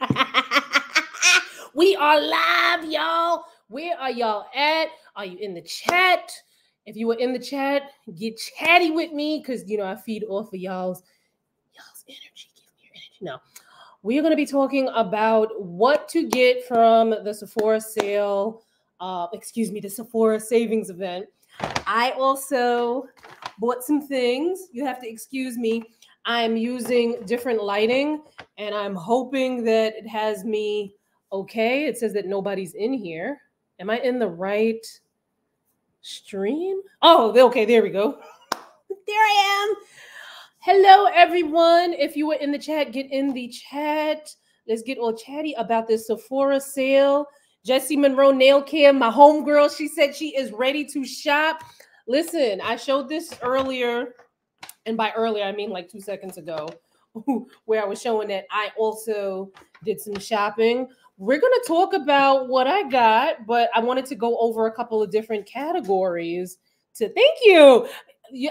we are live, y'all. Where are y'all at? Are you in the chat? If you were in the chat, get chatty with me because you know I feed off of y'all's y'all's energy. Give me your energy. No, we are going to be talking about what to get from the Sephora sale. Uh, excuse me, the Sephora savings event. I also bought some things. You have to excuse me. I'm using different lighting and I'm hoping that it has me okay. It says that nobody's in here. Am I in the right stream? Oh, okay, there we go. There I am. Hello, everyone. If you were in the chat, get in the chat. Let's get all chatty about this Sephora sale. Jessie Monroe Nail Care, my homegirl, she said she is ready to shop. Listen, I showed this earlier, and by earlier, I mean like two seconds ago, where I was showing that I also did some shopping. We're going to talk about what I got, but I wanted to go over a couple of different categories to thank you.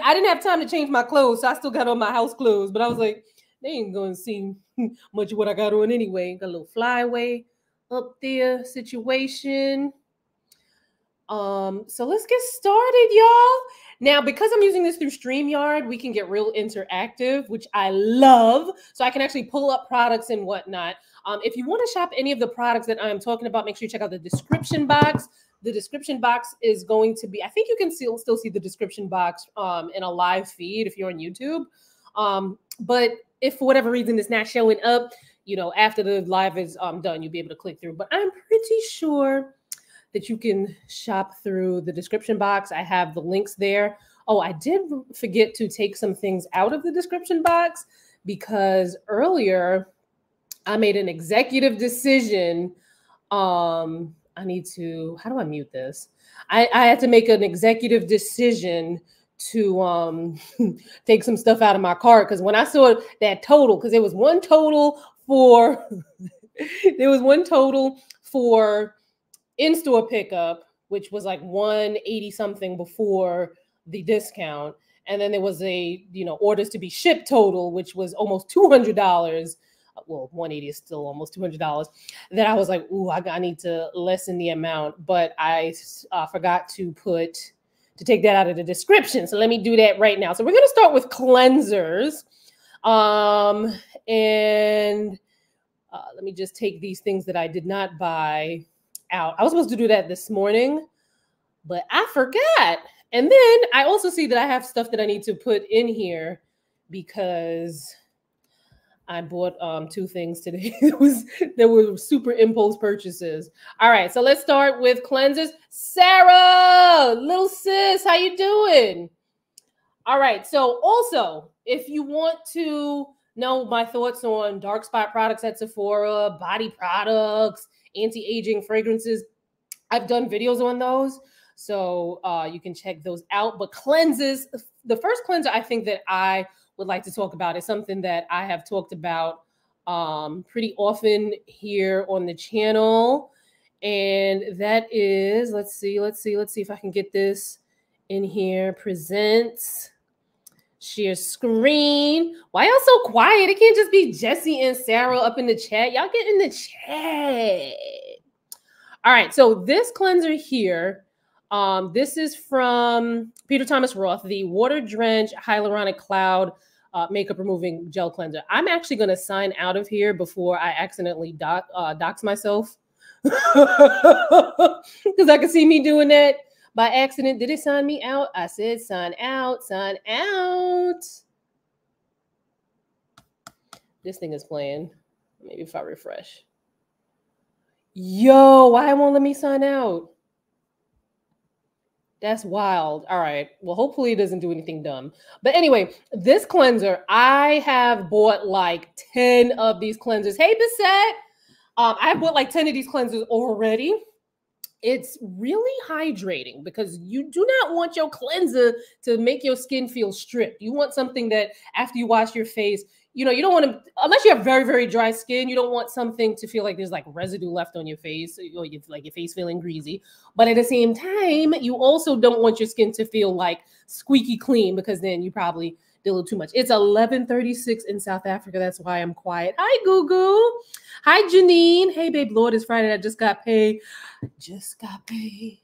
I didn't have time to change my clothes, so I still got on my house clothes, but I was like, they ain't going to see much of what I got on anyway. Got a little flyaway up there situation. Um, so let's get started, y'all. Now, because I'm using this through StreamYard, we can get real interactive, which I love. So I can actually pull up products and whatnot. Um, if you want to shop any of the products that I'm talking about, make sure you check out the description box. The description box is going to be, I think you can still, still see the description box um, in a live feed if you're on YouTube. Um, but if for whatever reason it's not showing up, you know, after the live is um, done, you'll be able to click through. But I'm pretty sure that you can shop through the description box. I have the links there. Oh, I did forget to take some things out of the description box because earlier I made an executive decision. Um, I need to, how do I mute this? I, I had to make an executive decision to um take some stuff out of my cart because when I saw that total, because there was one total for there was one total for in-store pickup, which was like 180 something before the discount. And then there was a, you know, orders to be shipped total, which was almost $200. Well, 180 is still almost $200. Then I was like, ooh, I, I need to lessen the amount. But I uh, forgot to put, to take that out of the description. So let me do that right now. So we're going to start with cleansers. Um, and uh, let me just take these things that I did not buy out. I was supposed to do that this morning, but I forgot. And then I also see that I have stuff that I need to put in here because I bought um, two things today. it was there were super impulse purchases. All right, so let's start with cleansers. Sarah, little sis, how you doing? All right, so also if you want to know my thoughts on dark spot products at Sephora, body products, anti-aging fragrances. I've done videos on those, so uh, you can check those out. But cleanses, the first cleanser I think that I would like to talk about is something that I have talked about um, pretty often here on the channel, and that is let's see, let's see, let's see if I can get this in here. Presents share screen. Why y'all so quiet? It can't just be Jesse and Sarah up in the chat. Y'all get in the chat. All right, so this cleanser here, um, this is from Peter Thomas Roth, the Water Drench Hyaluronic Cloud uh, Makeup Removing Gel Cleanser. I'm actually going to sign out of here before I accidentally doc, uh, dox myself because I can see me doing that by accident. Did it sign me out? I said sign out, sign out. This thing is playing. Maybe if I refresh. Yo, why won't let me sign out? That's wild. All right. Well, hopefully it doesn't do anything dumb. But anyway, this cleanser, I have bought like 10 of these cleansers. Hey, Bissette. Um, I bought like 10 of these cleansers already it's really hydrating because you do not want your cleanser to make your skin feel stripped. You want something that after you wash your face, you know, you don't want to, unless you have very, very dry skin, you don't want something to feel like there's like residue left on your face or you like your face feeling greasy. But at the same time, you also don't want your skin to feel like squeaky clean because then you probably a little too much. It's 11:36 in South Africa. That's why I'm quiet. Hi, Gugu. Hi, Janine. Hey, babe. Lord, it's Friday. I just got paid. Just got paid.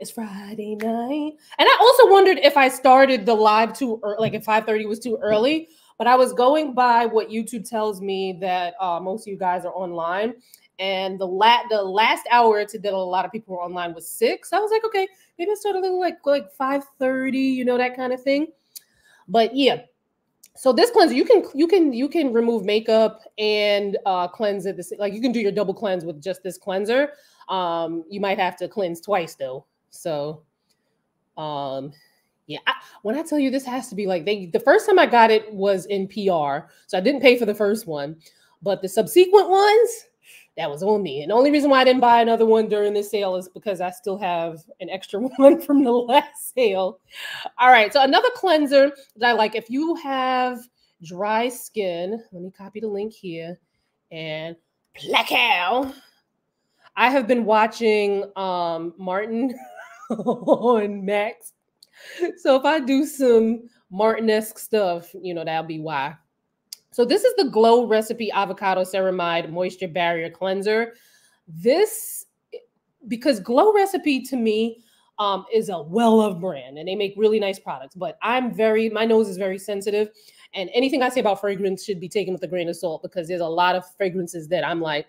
It's Friday night. And I also wondered if I started the live too early, like if 5:30 was too early. But I was going by what YouTube tells me that uh, most of you guys are online. And the la- the last hour to that a lot of people were online was six. I was like, okay, maybe I start a little like like 5:30, you know, that kind of thing. But yeah. So this cleanser, you can you can you can remove makeup and uh cleanse it. This like you can do your double cleanse with just this cleanser. Um, you might have to cleanse twice though. So um yeah, I, when I tell you this has to be like they the first time I got it was in PR, so I didn't pay for the first one, but the subsequent ones that was on me. And the only reason why I didn't buy another one during this sale is because I still have an extra one from the last sale. All right, so another cleanser that I like if you have dry skin, let me copy the link here and placal. I have been watching um Martin on Max so if I do some Martin-esque stuff, you know, that'll be why. So this is the Glow Recipe Avocado Ceramide Moisture Barrier Cleanser. This, because Glow Recipe to me um, is a well-loved brand and they make really nice products, but I'm very, my nose is very sensitive and anything I say about fragrance should be taken with a grain of salt because there's a lot of fragrances that I'm like,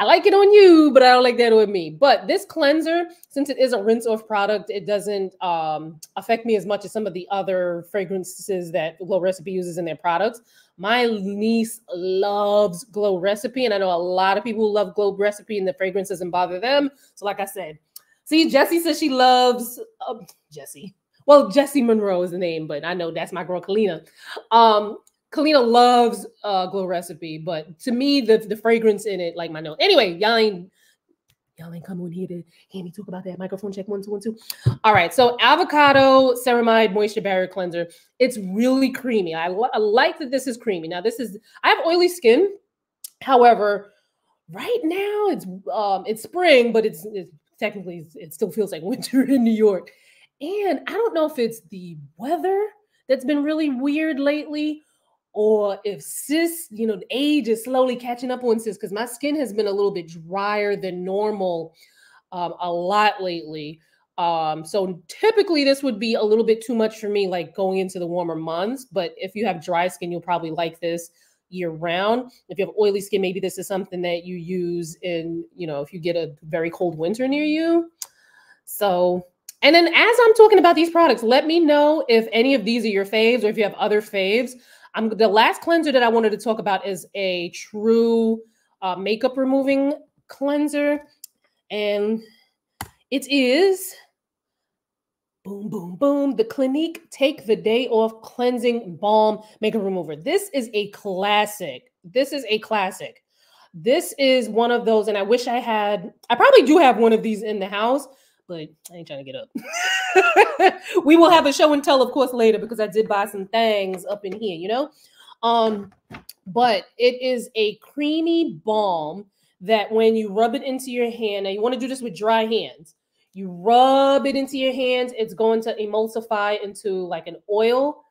I like it on you, but I don't like that on me. But this cleanser, since it is a rinse off product, it doesn't um, affect me as much as some of the other fragrances that Glow Recipe uses in their products. My niece loves Glow Recipe, and I know a lot of people who love Glow Recipe, and the fragrance doesn't bother them. So, like I said, see, Jesse says she loves uh, Jessie. Well, Jesse Monroe is the name, but I know that's my girl Kalina. Um, Kalina loves uh glow recipe, but to me, the the fragrance in it, like my nose. Anyway, y'all ain't y'all ain't coming here to hear me talk about that. Microphone check one two one two. All right, so avocado ceramide moisture barrier cleanser. It's really creamy. I, I like that this is creamy. Now this is I have oily skin, however, right now it's um it's spring, but it's, it's technically it still feels like winter in New York, and I don't know if it's the weather that's been really weird lately or if cis, you know, age is slowly catching up on cis, because my skin has been a little bit drier than normal um, a lot lately. Um, so typically this would be a little bit too much for me, like going into the warmer months. But if you have dry skin, you'll probably like this year round. If you have oily skin, maybe this is something that you use in, you know, if you get a very cold winter near you. So, and then as I'm talking about these products, let me know if any of these are your faves or if you have other faves. I'm the last cleanser that I wanted to talk about is a true uh, makeup removing cleanser, and it is boom, boom, boom. The Clinique Take the Day Off Cleansing Balm Makeup Remover. This is a classic. This is a classic. This is one of those, and I wish I had. I probably do have one of these in the house but I ain't trying to get up. we will have a show and tell, of course, later because I did buy some things up in here, you know. Um, but it is a creamy balm that when you rub it into your hand, now you want to do this with dry hands. You rub it into your hands, it's going to emulsify into like an oil,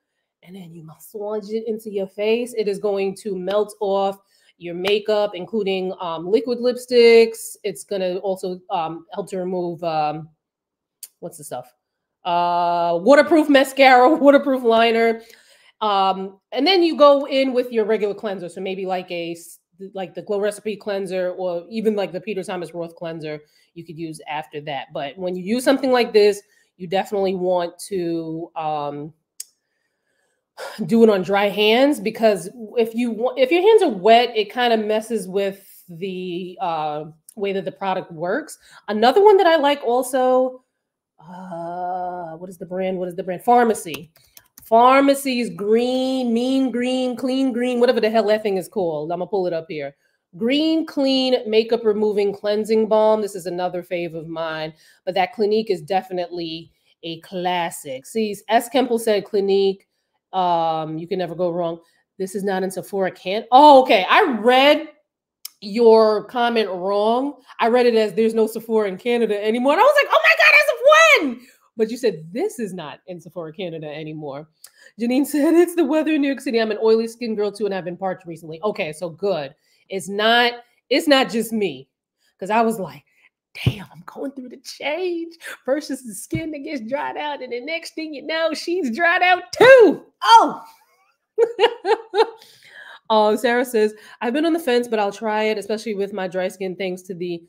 and then you massage it into your face. It is going to melt off your makeup, including um, liquid lipsticks. It's going to also um, help to remove um, what's the stuff? Uh, waterproof mascara, waterproof liner. Um, and then you go in with your regular cleanser. So maybe like a like the Glow Recipe cleanser or even like the Peter Thomas Roth cleanser you could use after that. But when you use something like this, you definitely want to um, do it on dry hands because if you if your hands are wet, it kind of messes with the uh, way that the product works. Another one that I like also, uh, what is the brand? What is the brand? Farmacy. Farmacy's green, mean green, clean green, whatever the hell that thing is called. I'm gonna pull it up here. Green Clean Makeup Removing Cleansing Balm. This is another fave of mine, but that Clinique is definitely a classic. See, S. Kemple said Clinique um, you can never go wrong. This is not in Sephora can't. Oh, okay. I read your comment wrong. I read it as there's no Sephora in Canada anymore. And I was like, oh my God, as of when? but you said this is not in Sephora Canada anymore. Janine said it's the weather in New York City. I'm an oily skin girl too, and I've been parched recently. Okay, so good. It's not. It's not just me, because I was like, damn, I'm going through the change. versus the skin that gets dried out, and the next thing you know, she's dried out too. Oh. um, Sarah says, I've been on the fence, but I'll try it, especially with my dry skin, thanks to the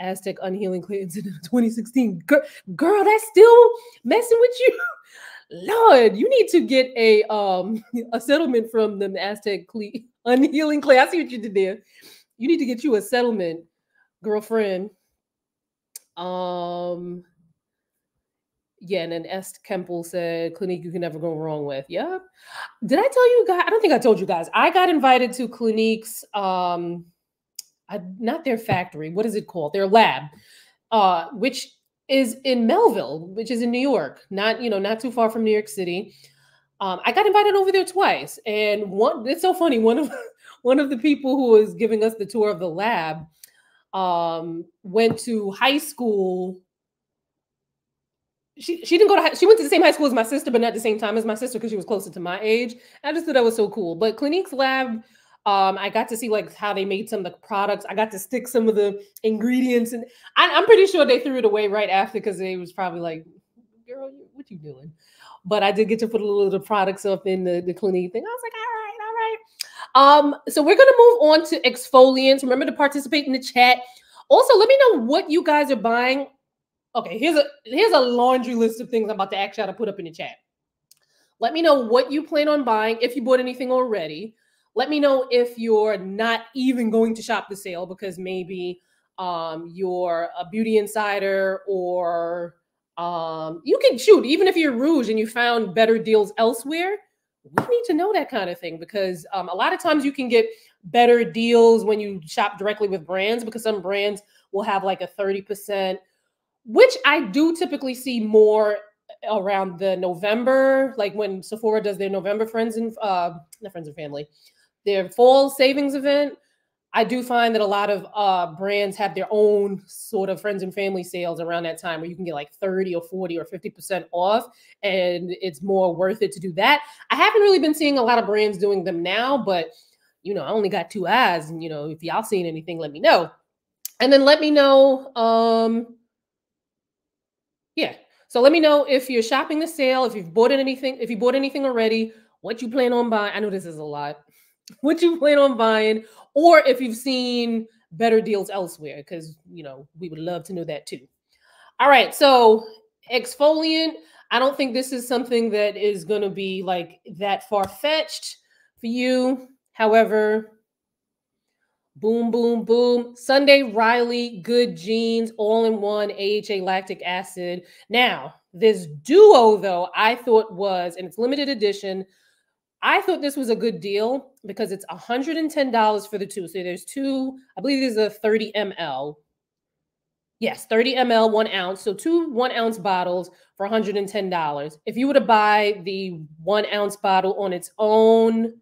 Aztec unhealing clay incident of 2016. Girl, girl, that's still messing with you. Lord, you need to get a um a settlement from the Aztec unhealing clay. I see what you did there. You need to get you a settlement, girlfriend. Um yeah, and then S. Kemple said, Clinique you can never go wrong with. Yeah. Did I tell you guys? I don't think I told you guys. I got invited to Clinique's um uh, not their factory. What is it called? Their lab, uh, which is in Melville, which is in New York, not you know not too far from New York City. Um, I got invited over there twice, and one. It's so funny. One of one of the people who was giving us the tour of the lab um, went to high school. She, she didn't go to high, she went to the same high school as my sister, but not the same time as my sister because she was closer to my age. I just thought that was so cool. But Clinique's lab um, I got to see like how they made some of the products. I got to stick some of the ingredients, and I, am pretty sure they threw it away right after because they was probably like, "Girl, what you doing?" But I did get to put a little of the products up in the, the Clinique thing. I was like, "All right, all right." Um, so we're gonna move on to exfoliants. Remember to participate in the chat. Also, let me know what you guys are buying. Okay, here's a here's a laundry list of things I'm about to ask y'all to put up in the chat. Let me know what you plan on buying if you bought anything already. Let me know if you're not even going to shop the sale because maybe um, you're a beauty insider or um, you can shoot, even if you're Rouge and you found better deals elsewhere. We need to know that kind of thing because um, a lot of times you can get better deals when you shop directly with brands because some brands will have like a 30%, which I do typically see more around the November, like when Sephora does their November friends and uh, not friends and family, their fall savings event, I do find that a lot of uh, brands have their own sort of friends and family sales around that time where you can get like 30 or 40 or 50% off, and it's more worth it to do that. I haven't really been seeing a lot of brands doing them now, but you know, I only got two eyes, and you know, if y'all seen anything, let me know. And then let me know. Um, yeah. So let me know if you're shopping the sale, if you've bought anything, if you bought anything already, what you plan on buying. I know this is a lot what you plan on buying, or if you've seen better deals elsewhere, because you know we would love to know that too. All right, so exfoliant. I don't think this is something that is going to be like that far fetched for you. However, boom, boom, boom. Sunday Riley, good genes, all in one, AHA lactic acid. Now, this duo, though, I thought was, and it's limited edition, I thought this was a good deal because it's $110 for the two. So there's two, I believe there's a 30 ml. Yes, 30 ml, one ounce. So two one ounce bottles for $110. If you were to buy the one ounce bottle on its own,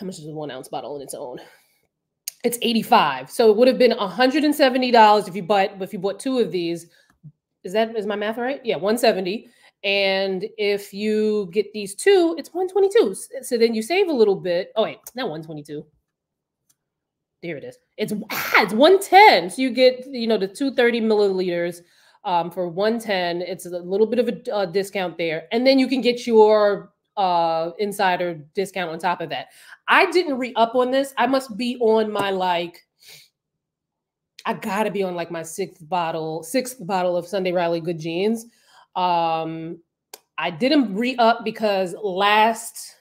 how much is a one ounce bottle on its own? It's 85. So it would have been $170 if you bought if you bought two of these. Is that is my math right? Yeah, 170 and if you get these two, it's 122. So then you save a little bit. Oh, wait, not 122. There it is. It's ah, it's 110. So you get, you know, the 230 milliliters um, for 110. It's a little bit of a uh, discount there. And then you can get your uh, insider discount on top of that. I didn't re up on this. I must be on my like, I gotta be on like my sixth bottle, sixth bottle of Sunday Riley Good Genes um, I didn't re up because last,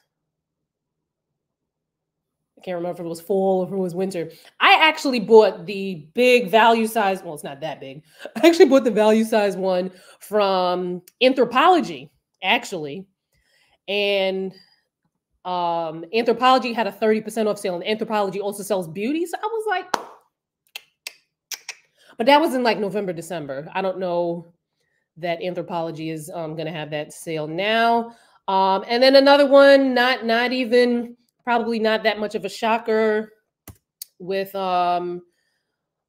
I can't remember if it was fall or if it was winter. I actually bought the big value size. Well, it's not that big. I actually bought the value size one from Anthropologie, actually. And um Anthropologie had a 30% off sale, and Anthropologie also sells beauty. So I was like, but that was in like November, December. I don't know that Anthropologie is um, going to have that sale now. Um, and then another one, not not even probably not that much of a shocker with um,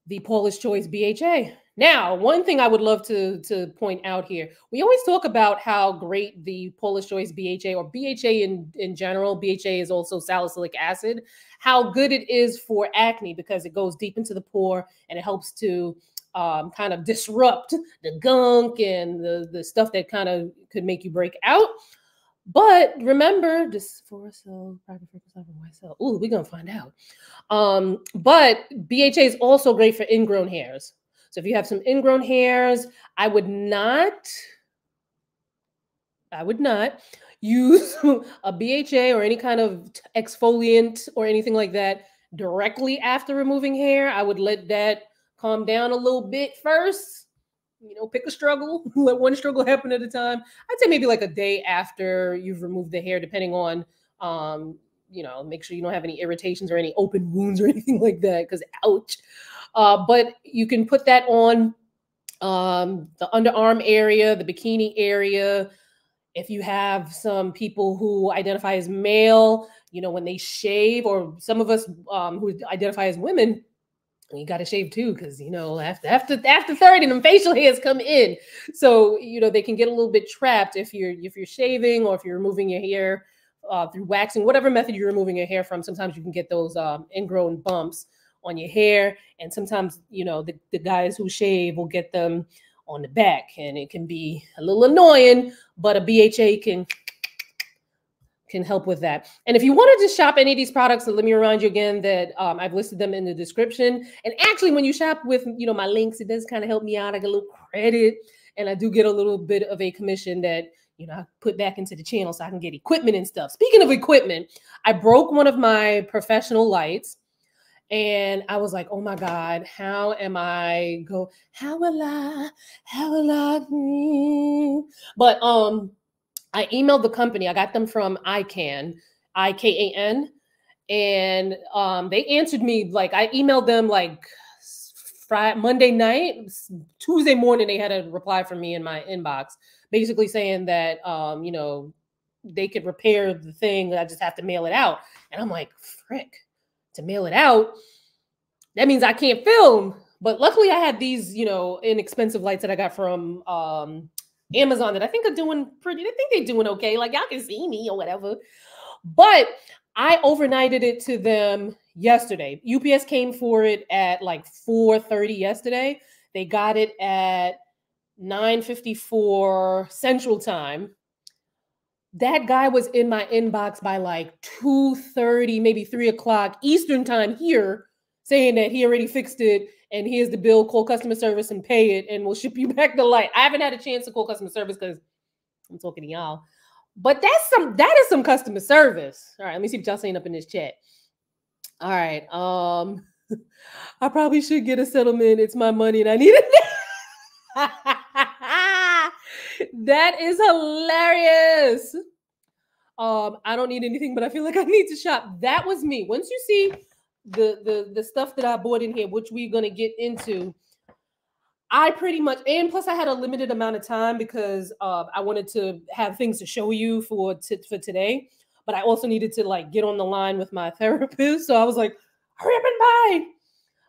the Paula's Choice BHA. Now, one thing I would love to, to point out here, we always talk about how great the Paula's Choice BHA or BHA in, in general, BHA is also salicylic acid, how good it is for acne because it goes deep into the pore and it helps to um, kind of disrupt the gunk and the, the stuff that kind of could make you break out. But remember, this for cell, private frequency white myself. Ooh, we're gonna find out. Um, but BHA is also great for ingrown hairs. So if you have some ingrown hairs, I would not, I would not use a BHA or any kind of exfoliant or anything like that directly after removing hair. I would let that calm down a little bit first. You know, pick a struggle, let one struggle happen at a time. I'd say maybe like a day after you've removed the hair, depending on um, you know, make sure you don't have any irritations or any open wounds or anything like that, because ouch. Uh, but you can put that on um, the underarm area, the bikini area. If you have some people who identify as male, you know, when they shave, or some of us um, who identify as women, you got to shave too, because you know after after after thirty, them facial hairs come in, so you know they can get a little bit trapped if you're if you're shaving or if you're removing your hair uh, through waxing, whatever method you're removing your hair from. Sometimes you can get those um, ingrown bumps on your hair. And sometimes, you know, the, the guys who shave will get them on the back and it can be a little annoying, but a BHA can can help with that. And if you wanted to shop any of these products, let me remind you again that um, I've listed them in the description. And actually, when you shop with you know my links, it does kind of help me out. I get a little credit, and I do get a little bit of a commission that you know I put back into the channel so I can get equipment and stuff. Speaking of equipment, I broke one of my professional lights. And I was like, oh my God, how am I go? How will I? How will I? Be? But um, I emailed the company. I got them from Ikan, I K A N, and um, they answered me like I emailed them like Friday, Monday night, Tuesday morning. They had a reply from me in my inbox, basically saying that um, you know they could repair the thing. I just have to mail it out. And I'm like, frick to mail it out, that means I can't film. But luckily, I had these, you know, inexpensive lights that I got from um, Amazon that I think are doing pretty. I think they're doing okay. Like y'all can see me or whatever. But I overnighted it to them yesterday. UPS came for it at like 4:30 yesterday. They got it at 9:54 Central Time that guy was in my inbox by like 2.30 maybe 3 o'clock eastern time here saying that he already fixed it and here's the bill call customer service and pay it and we'll ship you back the light i haven't had a chance to call customer service because i'm talking to y'all but that's some that is some customer service all right let me see what y'all saying up in this chat all right um i probably should get a settlement it's my money and i need it that is hilarious. Um, I don't need anything, but I feel like I need to shop. That was me. Once you see the the the stuff that I bought in here, which we're gonna get into, I pretty much and plus I had a limited amount of time because uh, I wanted to have things to show you for t- for today. But I also needed to like get on the line with my therapist, so I was like, hurry up and buy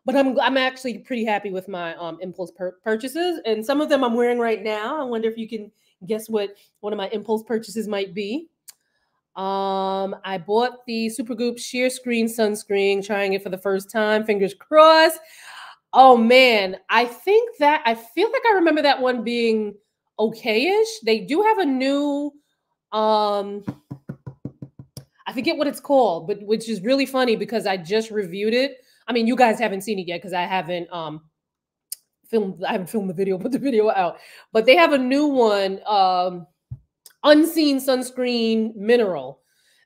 but I'm I'm actually pretty happy with my um impulse pur- purchases, and some of them I'm wearing right now. I wonder if you can guess what one of my impulse purchases might be. Um, I bought the Supergoop Sheer Screen sunscreen, trying it for the first time. Fingers crossed. Oh man, I think that I feel like I remember that one being okay-ish. They do have a new um I forget what it's called, but which is really funny because I just reviewed it I mean, you guys haven't seen it yet because I haven't um filmed. I haven't filmed the video, put the video out. But they have a new one, um, unseen sunscreen mineral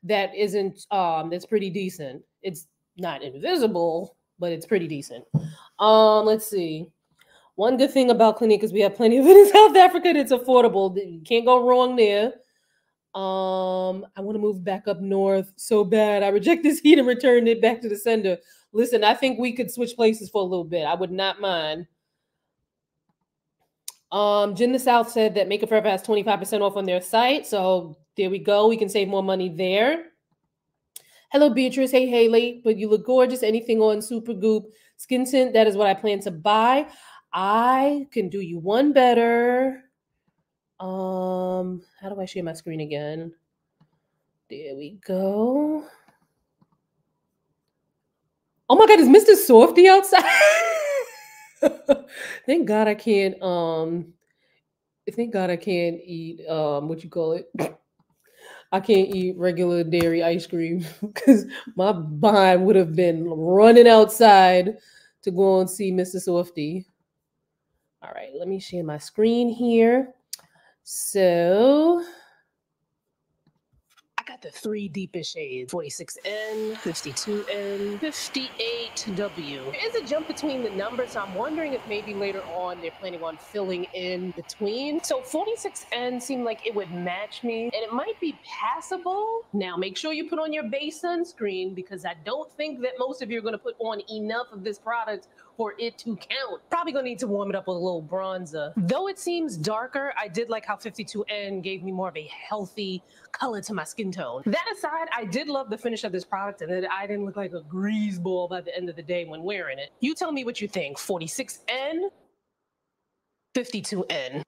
that isn't um that's pretty decent. It's not invisible, but it's pretty decent. Um, let's see. One good thing about Clinique is we have plenty of it in South Africa. It's affordable. You can't go wrong there. Um, I want to move back up north so bad. I reject this heat and return it back to the sender. Listen, I think we could switch places for a little bit. I would not mind. Um, Jen the South said that Makeup Forever has 25% off on their site. So there we go. We can save more money there. Hello, Beatrice. Hey, Haley. but you look gorgeous. Anything on Supergoop Skin Tint? That is what I plan to buy. I can do you one better. Um, how do I share my screen again? There we go. Oh my god, is Mr. Softee outside? thank God I can't um thank God I can't eat um what you call it. I can't eat regular dairy ice cream because my behind would have been running outside to go and see Mr. Softee. All right, let me share my screen here. So got the three deepest shades 46N, 52N, 58W. There is a jump between the numbers, so I'm wondering if maybe later on they're planning on filling in between. So 46N seemed like it would match me, and it might be passable. Now, make sure you put on your base sunscreen because I don't think that most of you are going to put on enough of this product for it to count. Probably gonna need to warm it up with a little bronzer. Though it seems darker, I did like how 52N gave me more of a healthy color to my skin tone. That aside, I did love the finish of this product and that I didn't look like a grease ball by the end of the day when wearing it. You tell me what you think. 46N, 52N.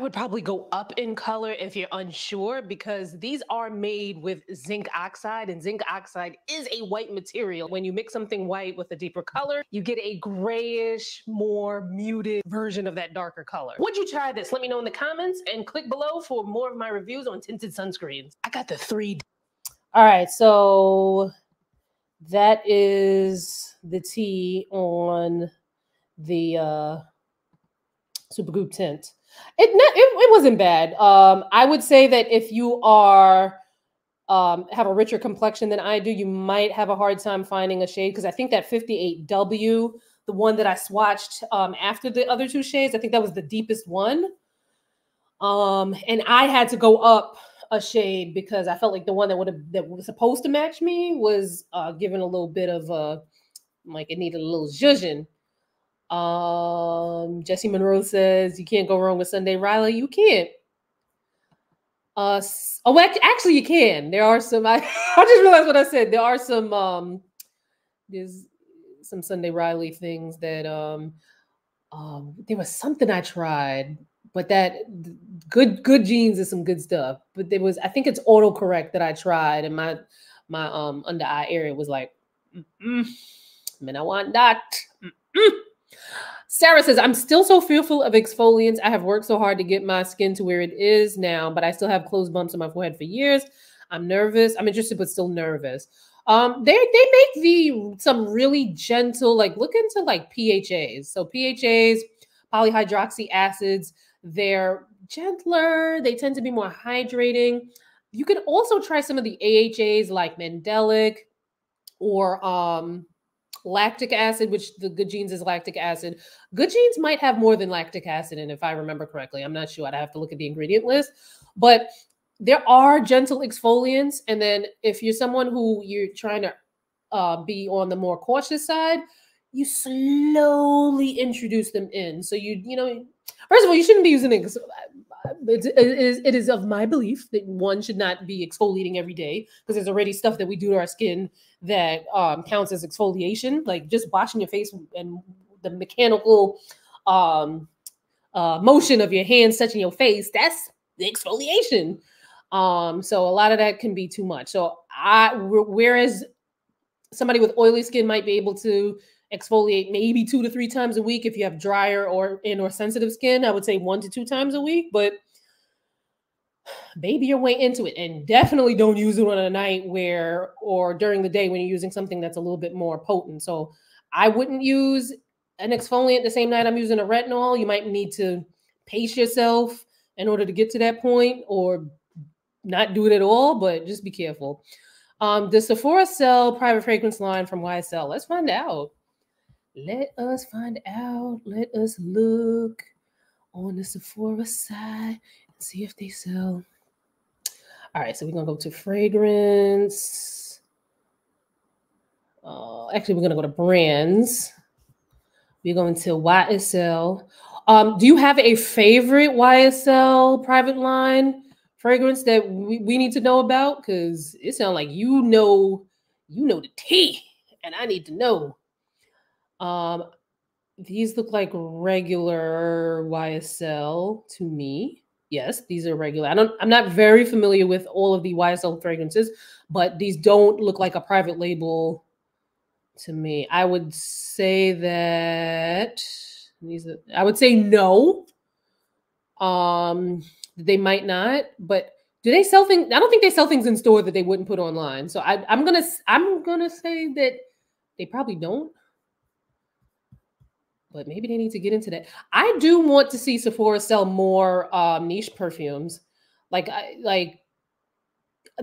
Would probably go up in color if you're unsure because these are made with zinc oxide and zinc oxide is a white material. When you mix something white with a deeper color, you get a grayish, more muted version of that darker color. Would you try this? Let me know in the comments and click below for more of my reviews on tinted sunscreens. I got the three. All right, so that is the tea on the uh, Supergoop tint. It, it it wasn't bad. Um, I would say that if you are um, have a richer complexion than I do, you might have a hard time finding a shade because I think that 58W, the one that I swatched um, after the other two shades, I think that was the deepest one. Um, and I had to go up a shade because I felt like the one that would have that was supposed to match me was uh, given a little bit of a like it needed a little zhuzhin. Um, Jesse Monroe says you can't go wrong with Sunday Riley. You can't. Uh, oh, actually, you can. There are some. I, I just realized what I said. There are some. Um, there's some Sunday Riley things that um, um, there was something I tried, but that good good genes is some good stuff. But there was, I think it's Auto Correct that I tried, and my my um under eye area was like, mm -mm, man, I want that. Mm Sarah says, I'm still so fearful of exfoliants. I have worked so hard to get my skin to where it is now, but I still have closed bumps on my forehead for years. I'm nervous. I'm interested, but still nervous. Um, they they make the some really gentle, like look into like PHAs. So PHAs, polyhydroxy acids, they're gentler, they tend to be more hydrating. You can also try some of the AHAs like Mandelic or um lactic acid, which the good genes is lactic acid. Good genes might have more than lactic acid in, if I remember correctly. I'm not sure. I'd have to look at the ingredient list, but there are gentle exfoliants. And then if you're someone who you're trying to uh, be on the more cautious side, you slowly introduce them in. So you, you know, first of all, you shouldn't be using it it is, it is of my belief that one should not be exfoliating every day because there's already stuff that we do to our skin that um, counts as exfoliation, like just washing your face and the mechanical um, uh, motion of your hands touching your face. That's the exfoliation. Um, so a lot of that can be too much. So I, whereas somebody with oily skin might be able to exfoliate maybe two to three times a week if you have drier or in or sensitive skin. I would say one to two times a week, but baby your way into it and definitely don't use it on a night where or during the day when you're using something that's a little bit more potent. So I wouldn't use an exfoliant the same night I'm using a retinol. You might need to pace yourself in order to get to that point or not do it at all, but just be careful. Um, the Sephora sell private fragrance line from YSL? Let's find out. Let us find out. Let us look on the Sephora side and see if they sell. All right, so we're gonna go to fragrance. Uh, actually, we're gonna go to brands. We're going to YSL. Um, do you have a favorite YSL private line fragrance that we, we need to know about? Because it sounds like you know you know the tea, and I need to know. Um, these look like regular YSL to me. Yes, these are regular. I don't I'm not very familiar with all of the YSL fragrances, but these don't look like a private label to me. I would say that these are, I would say no. Um they might not, but do they sell things? I don't think they sell things in store that they wouldn't put online. So I, I'm gonna I'm gonna say that they probably don't but maybe they need to get into that. I do want to see Sephora sell more um, niche perfumes, like I like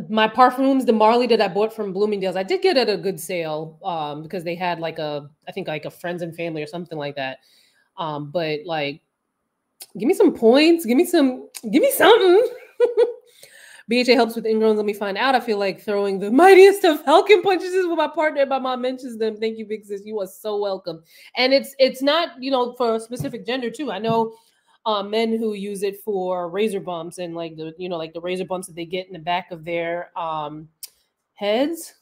my perfumes, the Marley that I bought from Bloomingdale's. I did get at a good sale um, because they had like a, I think like a friends and family or something like that. Um, but like, give me some points, give me some, give me something. BHA helps with ingrowns. Let me find out. I feel like throwing the mightiest of Falcon punches with my partner. My mom mentions them. Thank you, big sis. You are so welcome. And it's it's not you know for a specific gender too. I know uh, men who use it for razor bumps and like the you know like the razor bumps that they get in the back of their um, heads.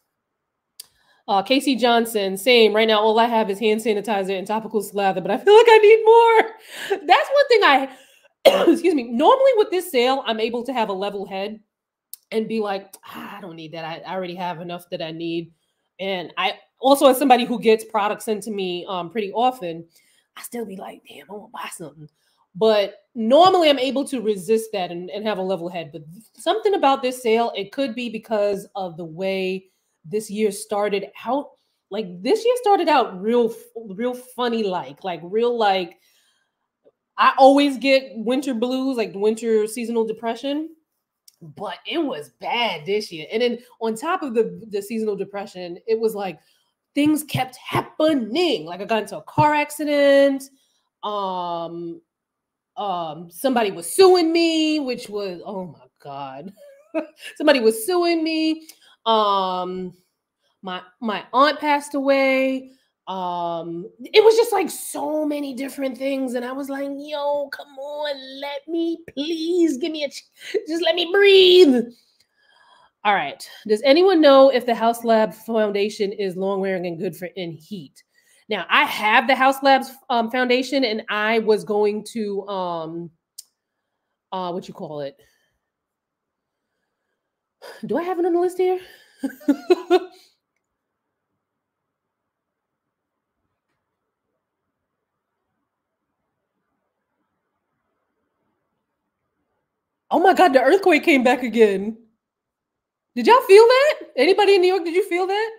Uh, Casey Johnson, same. Right now, all I have is hand sanitizer and topical slather, but I feel like I need more. That's one thing I, excuse me. Normally with this sale, I'm able to have a level head and be like, ah, I don't need that. I, I, already have enough that I need. And I also, as somebody who gets products sent to me um, pretty often, I still be like, damn, I want to buy something. But normally I'm able to resist that and, and have a level head. But something about this sale, it could be because of the way this year started out. Like this year started out real, real funny, like, like real, like, I always get winter blues, like winter seasonal depression but it was bad this year. And then on top of the, the seasonal depression, it was like things kept happening. Like I got into a car accident. Um, um, somebody was suing me, which was oh my god. somebody was suing me. Um, my my aunt passed away um it was just like so many different things and i was like yo come on let me please give me a just let me breathe. All right does anyone know if the Haus Lab foundation is long wearing and good for in heat? Now i have the Haus Labs um, foundation and i was going to um uh what you call it? Do i have it on the list here Oh my God, the earthquake came back again. Did y'all feel that? Anybody in New York, did you feel that?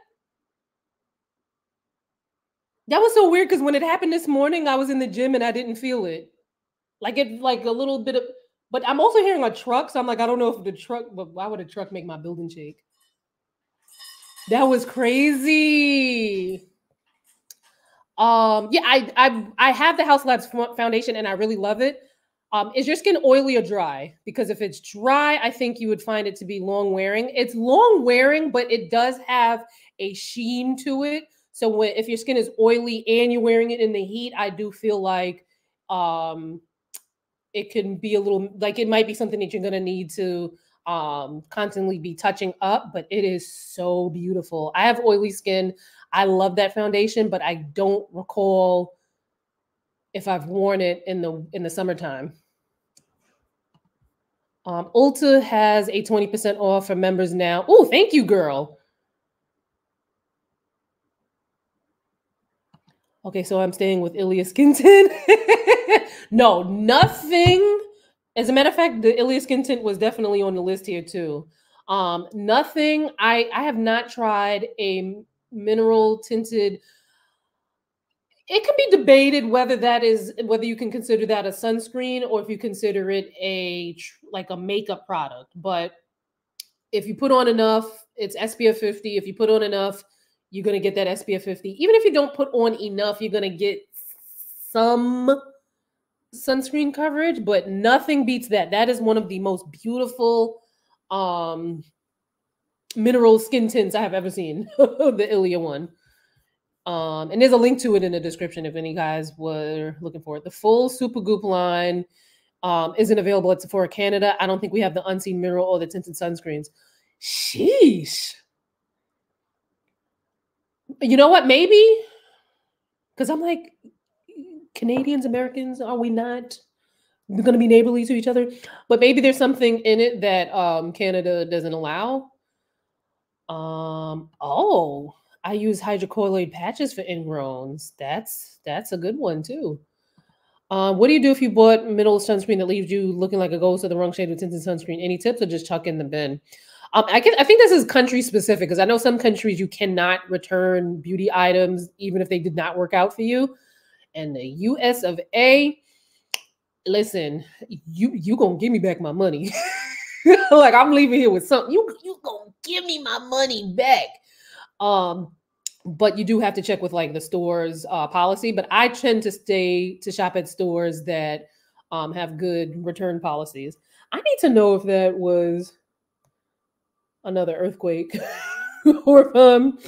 That was so weird because when it happened this morning, I was in the gym and I didn't feel it. Like it, like a little bit of, but I'm also hearing a truck. So I'm like, I don't know if the truck, but why would a truck make my building shake? That was crazy. Um, yeah, I I I have the Haus Labs Foundation and I really love it. Um, is your skin oily or dry? Because if it's dry, I think you would find it to be long wearing. It's long wearing, but it does have a sheen to it. So when, if your skin is oily and you're wearing it in the heat, I do feel like um, it can be a little like it might be something that you're going to need to um, constantly be touching up. But it is so beautiful. I have oily skin. I love that foundation, but I don't recall if I've worn it in the in the summertime. Um, Ulta has a 20% off for members now. Oh, thank you, girl. Okay, so I'm staying with Ilia Skin Tint. no, nothing. As a matter of fact, the Ilia Skin Tint was definitely on the list here too. Um, nothing. I I have not tried a mineral tinted it can be debated whether that is whether you can consider that a sunscreen or if you consider it a like a makeup product but if you put on enough it's spf 50 if you put on enough you're going to get that spf 50 even if you don't put on enough you're going to get some sunscreen coverage but nothing beats that. That is one of the most beautiful um mineral skin tints i have ever seen. The ilia one um, and there's a link to it in the description if any guys were looking for it. The full Supergoop line um, isn't available at Sephora Canada. I don't think we have the unseen mineral or the tinted sunscreens. Sheesh. You know what? Maybe because I'm like, Canadians, Americans, are we not going to be neighborly to each other? But maybe there's something in it that um, Canada doesn't allow. Um, oh, I use hydrocolloid patches for ingrowns. That's that's a good one too. Uh, what do you do if you bought mineral sunscreen that leaves you looking like a ghost or the wrong shade of tinted sunscreen? Any tips or just chuck in the bin? Um, I can. I think this is country specific because I know some countries you cannot return beauty items even if they did not work out for you. And the U.S. of A. Listen, you you gonna give me back my money? like I'm leaving here with something. You you gonna give me my money back? Um, but you do have to check with like the store's uh, policy. But I tend to stay to shop at stores that um, have good return policies. I need to know if that was another earthquake or if I'm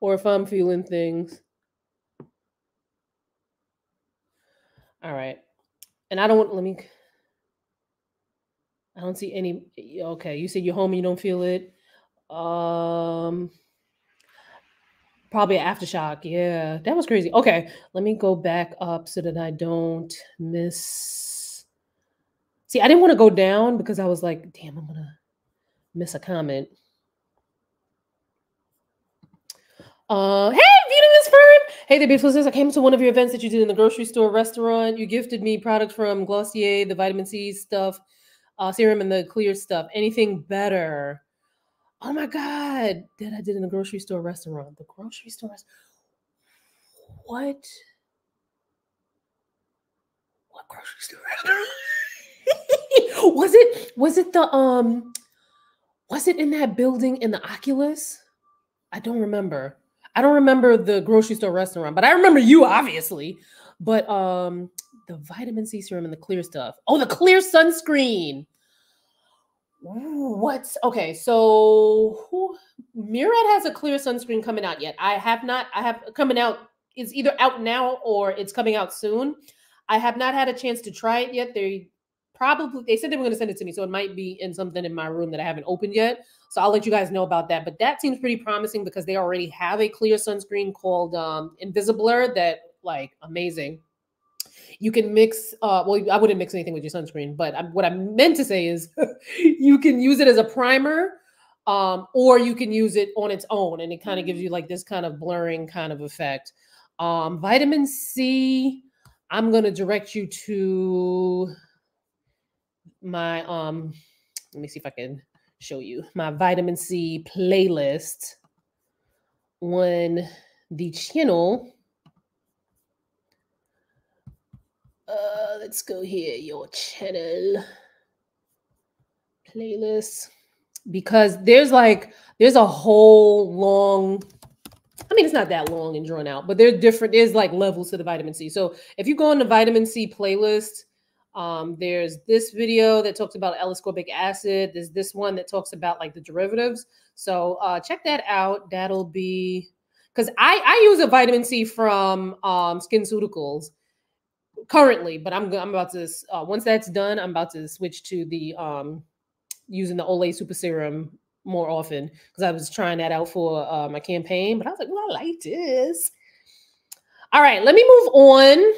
or if I'm feeling things. All right. And I don't let me I don't see any okay, you said you're home and you don't feel it. Um, probably aftershock. Yeah, that was crazy. Okay, let me go back up so that I don't miss. See, I didn't want to go down because I was like, damn, I'm gonna miss a comment. Uh, hey, Vitamins Firm. Hey, the beautiful sisters. I came to one of your events that you did in the grocery store restaurant. You gifted me products from Glossier, the vitamin C stuff, uh, serum, and the clear stuff. Anything better? Oh my God, that I did in the grocery store restaurant. The grocery store. What? What grocery store restaurant? was it was it the um was it in that building in the Oculus? I don't remember. I don't remember the grocery store restaurant, but I remember you obviously. But um the vitamin C serum and the clear stuff. Oh, the clear sunscreen. What's okay? So who Murad has a clear sunscreen coming out yet. I have not. I have coming out. It's either out now or it's coming out soon. I have not had a chance to try it yet. They probably they said they were going to send it to me, so it might be in something in my room that I haven't opened yet. So I'll let you guys know about that. But that seems pretty promising because they already have a clear sunscreen called um, Invisiblur that like amazing. You can mix, uh, well, I wouldn't mix anything with your sunscreen, but I, what I meant to say is you can use it as a primer um, or you can use it on its own and it kind of gives you like this kind of blurring kind of effect. Um, vitamin C, I'm going to direct you to my, um, let me see if I can show you my vitamin C playlist on the channel Uh, let's go here, your channel playlist. Because there's like, there's a whole long, I mean, it's not that long and drawn out, but there's different, there's like levels to the vitamin C. So if you go on the vitamin C playlist, um, there's this video that talks about L-ascorbic acid. There's this one that talks about like the derivatives. So uh, check that out. That'll be because I I use a vitamin C from um, SkinCeuticals, currently, but I'm I'm about to uh, once that's done, I'm about to switch to the um using the Olay Super Serum more often because I was trying that out for uh, my campaign, but I was like, well, I like this. All right, let me move on.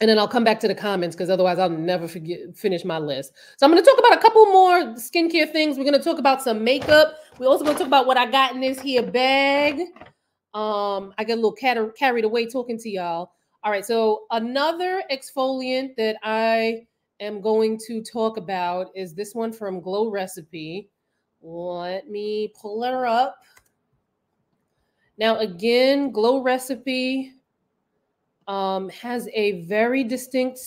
And then I'll come back to the comments because otherwise I'll never forget finish my list. So I'm going to talk about a couple more skincare things. We're going to talk about some makeup. We're also going to talk about what I got in this here bag. Um, I get a little car- carried away talking to y'all. All right, so another exfoliant that I am going to talk about is this one from Glow Recipe. Let me pull her up. Now, again, Glow Recipe um, has a very distinct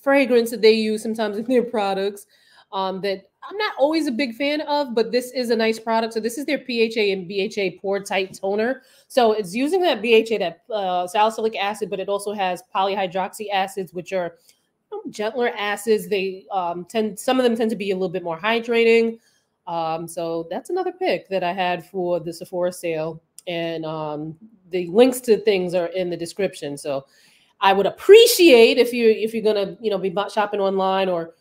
fragrance that they use sometimes in their products um, that I'm not always a big fan of, but this is a nice product. So this is their PHA and BHA pore tight toner. So it's using that BHA, that uh, salicylic acid, but it also has polyhydroxy acids, which are know, gentler acids. They um, tend, some of them tend to be a little bit more hydrating. Um, so that's another pick that I had for the Sephora sale. And um, the links to things are in the description. So I would appreciate if you if you're gonna you know be shopping online or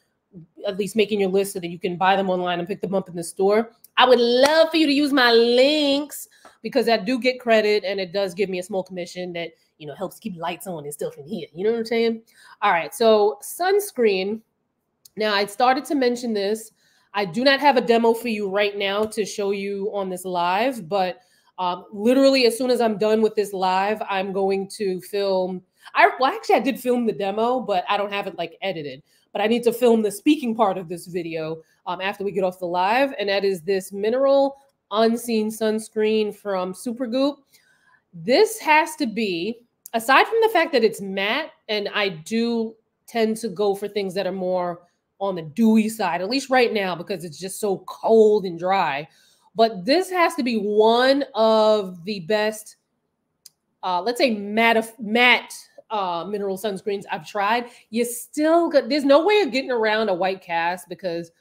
at least making your list so that you can buy them online and pick them up in the store. I would love for you to use my links because I do get credit and it does give me a small commission that you know, helps keep lights on and stuff in here. You know what I'm saying? All right. So sunscreen. Now I started to mention this. I do not have a demo for you right now to show you on this live, but um, literally as soon as I'm done with this live, I'm going to film. I well, actually I did film the demo, but I don't have it like edited. But I need to film the speaking part of this video um, after we get off the live, and that is this mineral unseen sunscreen from Supergoop. This has to be aside from the fact that it's matte, and I do tend to go for things that are more on the dewy side, at least right now, because it's just so cold and dry. But this has to be one of the best, uh, let's say, matte, matte uh, mineral sunscreens I've tried. You still got, there's no way of getting around a white cast because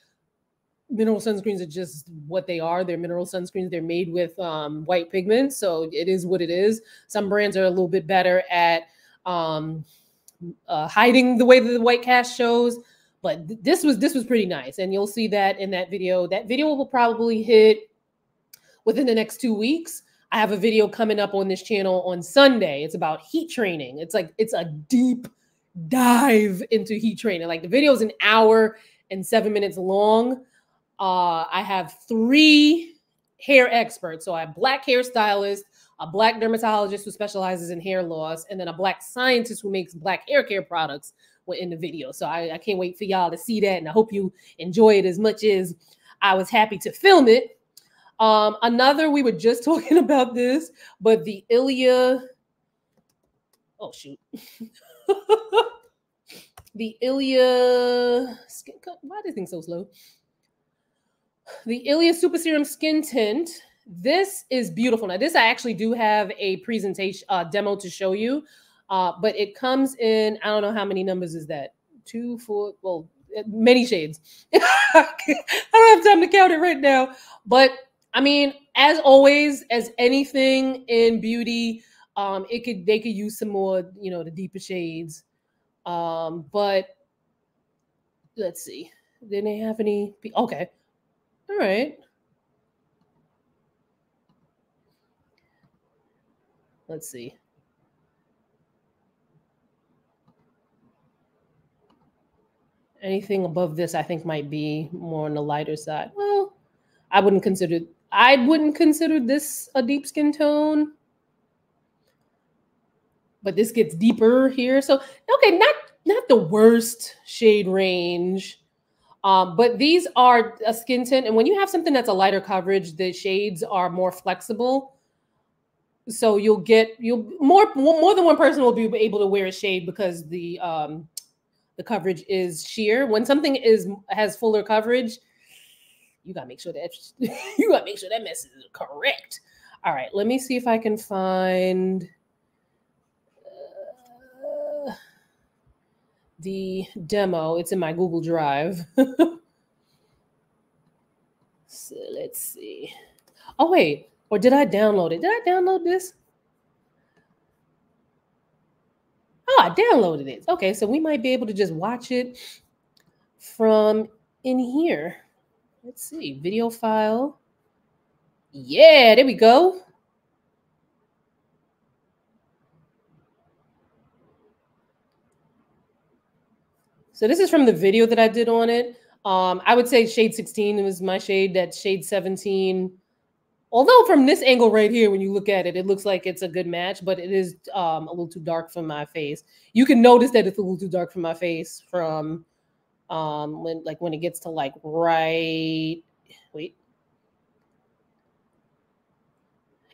mineral sunscreens are just what they are. They're mineral sunscreens. They're made with um, white pigments, so it is what it is. Some brands are a little bit better at um, uh, hiding the way that the white cast shows, but th- this was this was pretty nice, and you'll see that in that video. That video will probably hit within the next two weeks. I have a video coming up on this channel on Sunday. It's about heat training. It's like it's a deep dive into heat training. Like the video is an hour and seven minutes long uh, I have three hair experts. So I have black hairstylist, a black dermatologist who specializes in hair loss, and then a black scientist who makes black hair care products in the video. So I, I can't wait for y'all to see that, and I hope you enjoy it as much as I was happy to film it. Um, another, we were just talking about this, but the Ilia, oh shoot, the Ilia skin cut. Why is this thing so slow? the Ilia Super Serum Skin Tint. This is beautiful. Now, this I actually do have a presentation uh, demo to show you, uh, but it comes in, I don't know how many numbers is that? Two, four, well, many shades. I don't have time to count it right now. But I mean, as always, as anything in beauty, um, it could they could use some more, you know, the deeper shades. Um, but let's see. Didn't they have any? Okay. All right. Let's see. Anything above this, I think, might be more on the lighter side. Well, I wouldn't consider I wouldn't consider this a deep skin tone. But this gets deeper here. So okay, not not the worst shade range. Um, but these are a skin tint, and when you have something that's a lighter coverage, the shades are more flexible. So you'll get you'll more more than one person will be able to wear a shade because the um, the coverage is sheer. When something is has fuller coverage, you gotta make sure that you gotta make sure that mess is correct. All right, let me see if I can find. Uh, the demo. It's in my Google Drive. so let's see. Oh, wait. Or did I download it? Did I download this? Oh, I downloaded it. Okay, so we might be able to just watch it from in here. Let's see. Video file. Yeah, there we go. So this is from the video that I did on it. Um, I would say shade 16 was my shade. That shade 17. Although from this angle right here, when you look at it, it looks like it's a good match, but it is um, a little too dark for my face. You can notice that it's a little too dark for my face from um, when like when it gets to like right. Wait.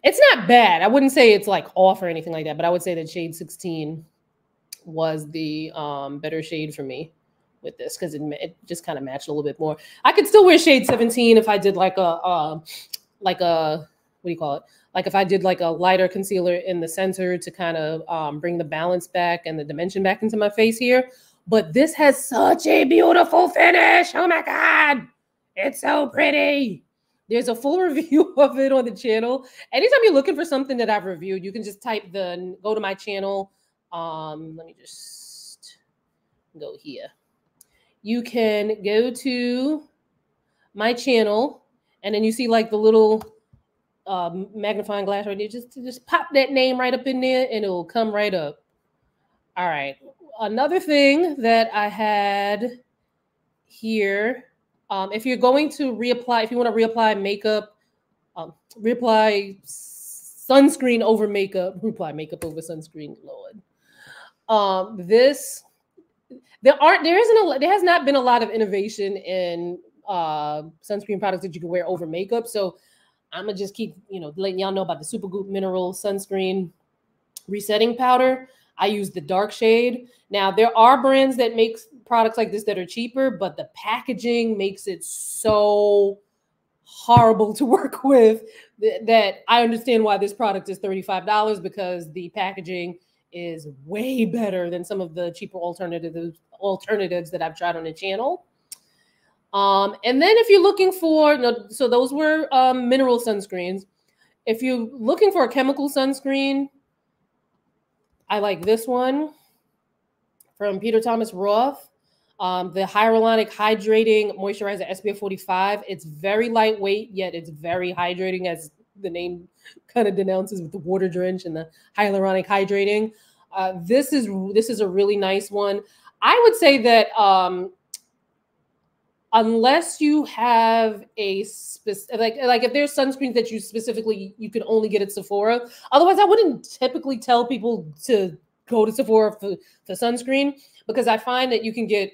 It's not bad. I wouldn't say it's like off or anything like that, but I would say that shade 16 was the um, better shade for me with this because it, it just kind of matched a little bit more. I could still wear shade 17 if I did like a uh, like a what do you call it? Like if I did like a lighter concealer in the center to kind of um, bring the balance back and the dimension back into my face here. But this has such a beautiful finish. Oh my God. It's so pretty. There's a full review of it on the channel. Anytime you're looking for something that I've reviewed, you can just type the go to my channel. Um, let me just go here you can go to my channel and then you see like the little um, magnifying glass right there. Just just pop that name right up in there, and it'll come right up. All right. Another thing that I had here, um, if you're going to reapply, if you want to reapply makeup, um, reapply sunscreen over makeup, reapply makeup over sunscreen, Lord. Um, this there aren't there isn't a there has not been a lot of innovation in uh, sunscreen products that you can wear over makeup. So I'm gonna just keep you know letting y'all know about the Supergoop Mineral Sunscreen Resetting Powder. I use the dark shade. Now there are brands that make products like this that are cheaper, but the packaging makes it so horrible to work with that I understand why this product is $35 because the packaging is way better than some of the cheaper alternatives alternatives that I've tried on the channel. Um, and then if you're looking for, you know, so those were um, mineral sunscreens. If you're looking for a chemical sunscreen, I like this one from Peter Thomas Roth. Um, the hyaluronic hydrating moisturizer SPF 45. It's very lightweight, yet it's very hydrating, as the name kind of denounces with the water drench and the hyaluronic hydrating. Uh, this is this is a really nice one. I would say that um, unless you have a specific like like if there's sunscreens that you specifically you can only get at Sephora. Otherwise, I wouldn't typically tell people to go to Sephora for, for sunscreen because I find that you can get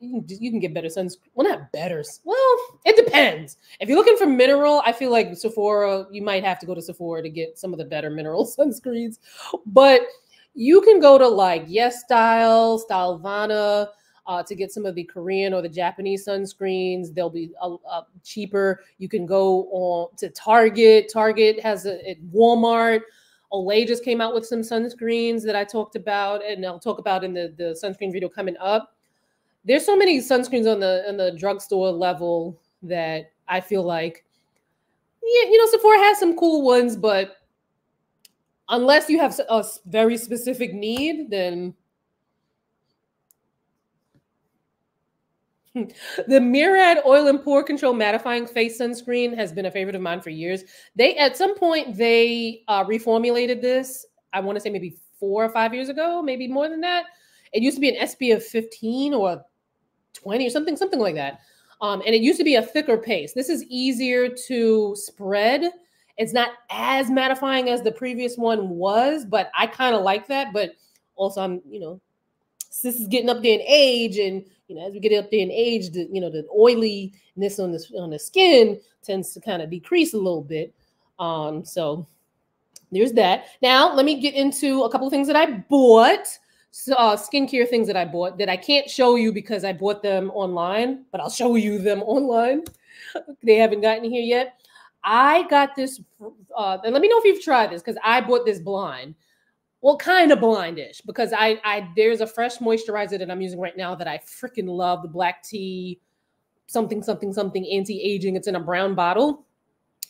you can get better sunscreen. Well, not better. Well, it depends. If you're looking for mineral, I feel like Sephora, you might have to go to Sephora to get some of the better mineral sunscreens. But you can go to like YesStyle, Stylevana, uh, to get some of the Korean or the Japanese sunscreens. They'll be uh, uh, cheaper. You can go on to Target. Target has a Walmart. Olay just came out with some sunscreens that I talked about, and I'll talk about in the, the sunscreen video coming up there's so many sunscreens on the on the drugstore level that I feel like, yeah, you know, Sephora has some cool ones, but unless you have a very specific need, then the Murad Oil and Pore Control Mattifying Face Sunscreen has been a favorite of mine for years. They at some point they uh, reformulated this. I want to say maybe four or five years ago, maybe more than that. It used to be an SPF 15 or 20 or something, something like that. Um, and it used to be a thicker paste. This is easier to spread. It's not as mattifying as the previous one was, but I kind of like that. But also, I'm, you know, this is getting up there in age, and you know, as we get up there in age, the you know, the oiliness on the on the skin tends to kind of decrease a little bit. Um, so there's that. Now, let me get into a couple of things that I bought uh, skincare things that I bought that I can't show you because I bought them online, but I'll show you them online. they haven't gotten here yet. I got this, uh, and let me know if you've tried this because I bought this blind. Well, kind of blindish because I, I there's a fresh moisturizer that I'm using right now that I freaking love, the black tea, something something something anti-aging. It's in a brown bottle.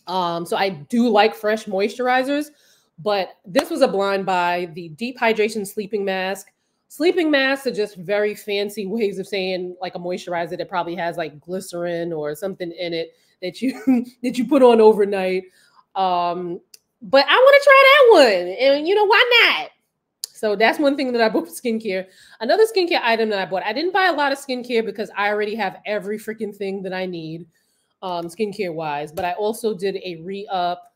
Um, so I do like fresh moisturizers. But this was a blind buy. The deep hydration sleeping mask. Sleeping masks are just very fancy ways of saying like a moisturizer that probably has like glycerin or something in it that you that you put on overnight. Um, but I want to try that one, and you know why not? So that's one thing that I bought for skincare. Another skincare item that I bought. I didn't buy a lot of skincare because I already have every freaking thing that I need, um, skincare wise. But I also did a re up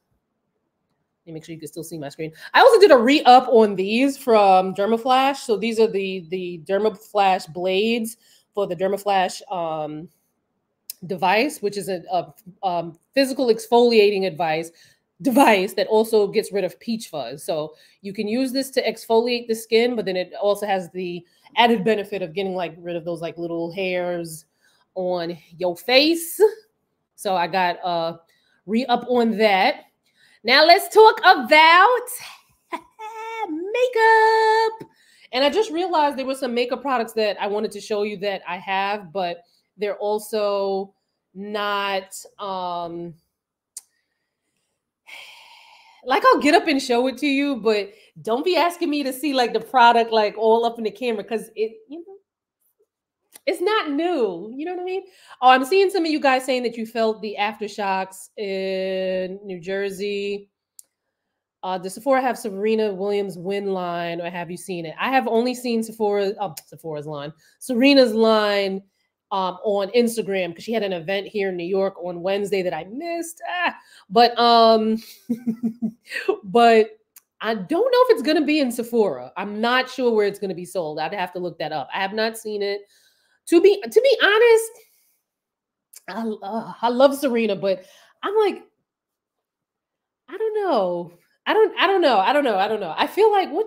Let me make sure you can still see my screen. I also did a re-up on these from Dermaflash. So these are the the Dermaflash blades for the Dermaflash um, device, which is a, a um, physical exfoliating advice device that also gets rid of peach fuzz. So you can use this to exfoliate the skin, but then it also has the added benefit of getting like rid of those like little hairs on your face. So I got uh re-up on that. Now let's talk about makeup. And I just realized there were some makeup products that I wanted to show you that I have, but they're also not um like I'll get up and show it to you, but don't be asking me to see like the product like all up in the camera because it you know it's not new. You know what I mean? Oh, I'm seeing some of you guys saying that you felt the aftershocks in New Jersey. Uh, does Sephora have Serena Williams Wyn line, or have you seen it? I have only seen Sephora, oh, Sephora's line, Serena's line um, on Instagram because she had an event here in New York on Wednesday that I missed. Ah, but um, but I don't know if it's going to be in Sephora. I'm not sure where it's going to be sold. I'd have to look that up. I have not seen it. To be to be honest, I uh, I love Serena, but I'm like, I don't know. I don't I don't know. I don't know. I don't know. I feel like what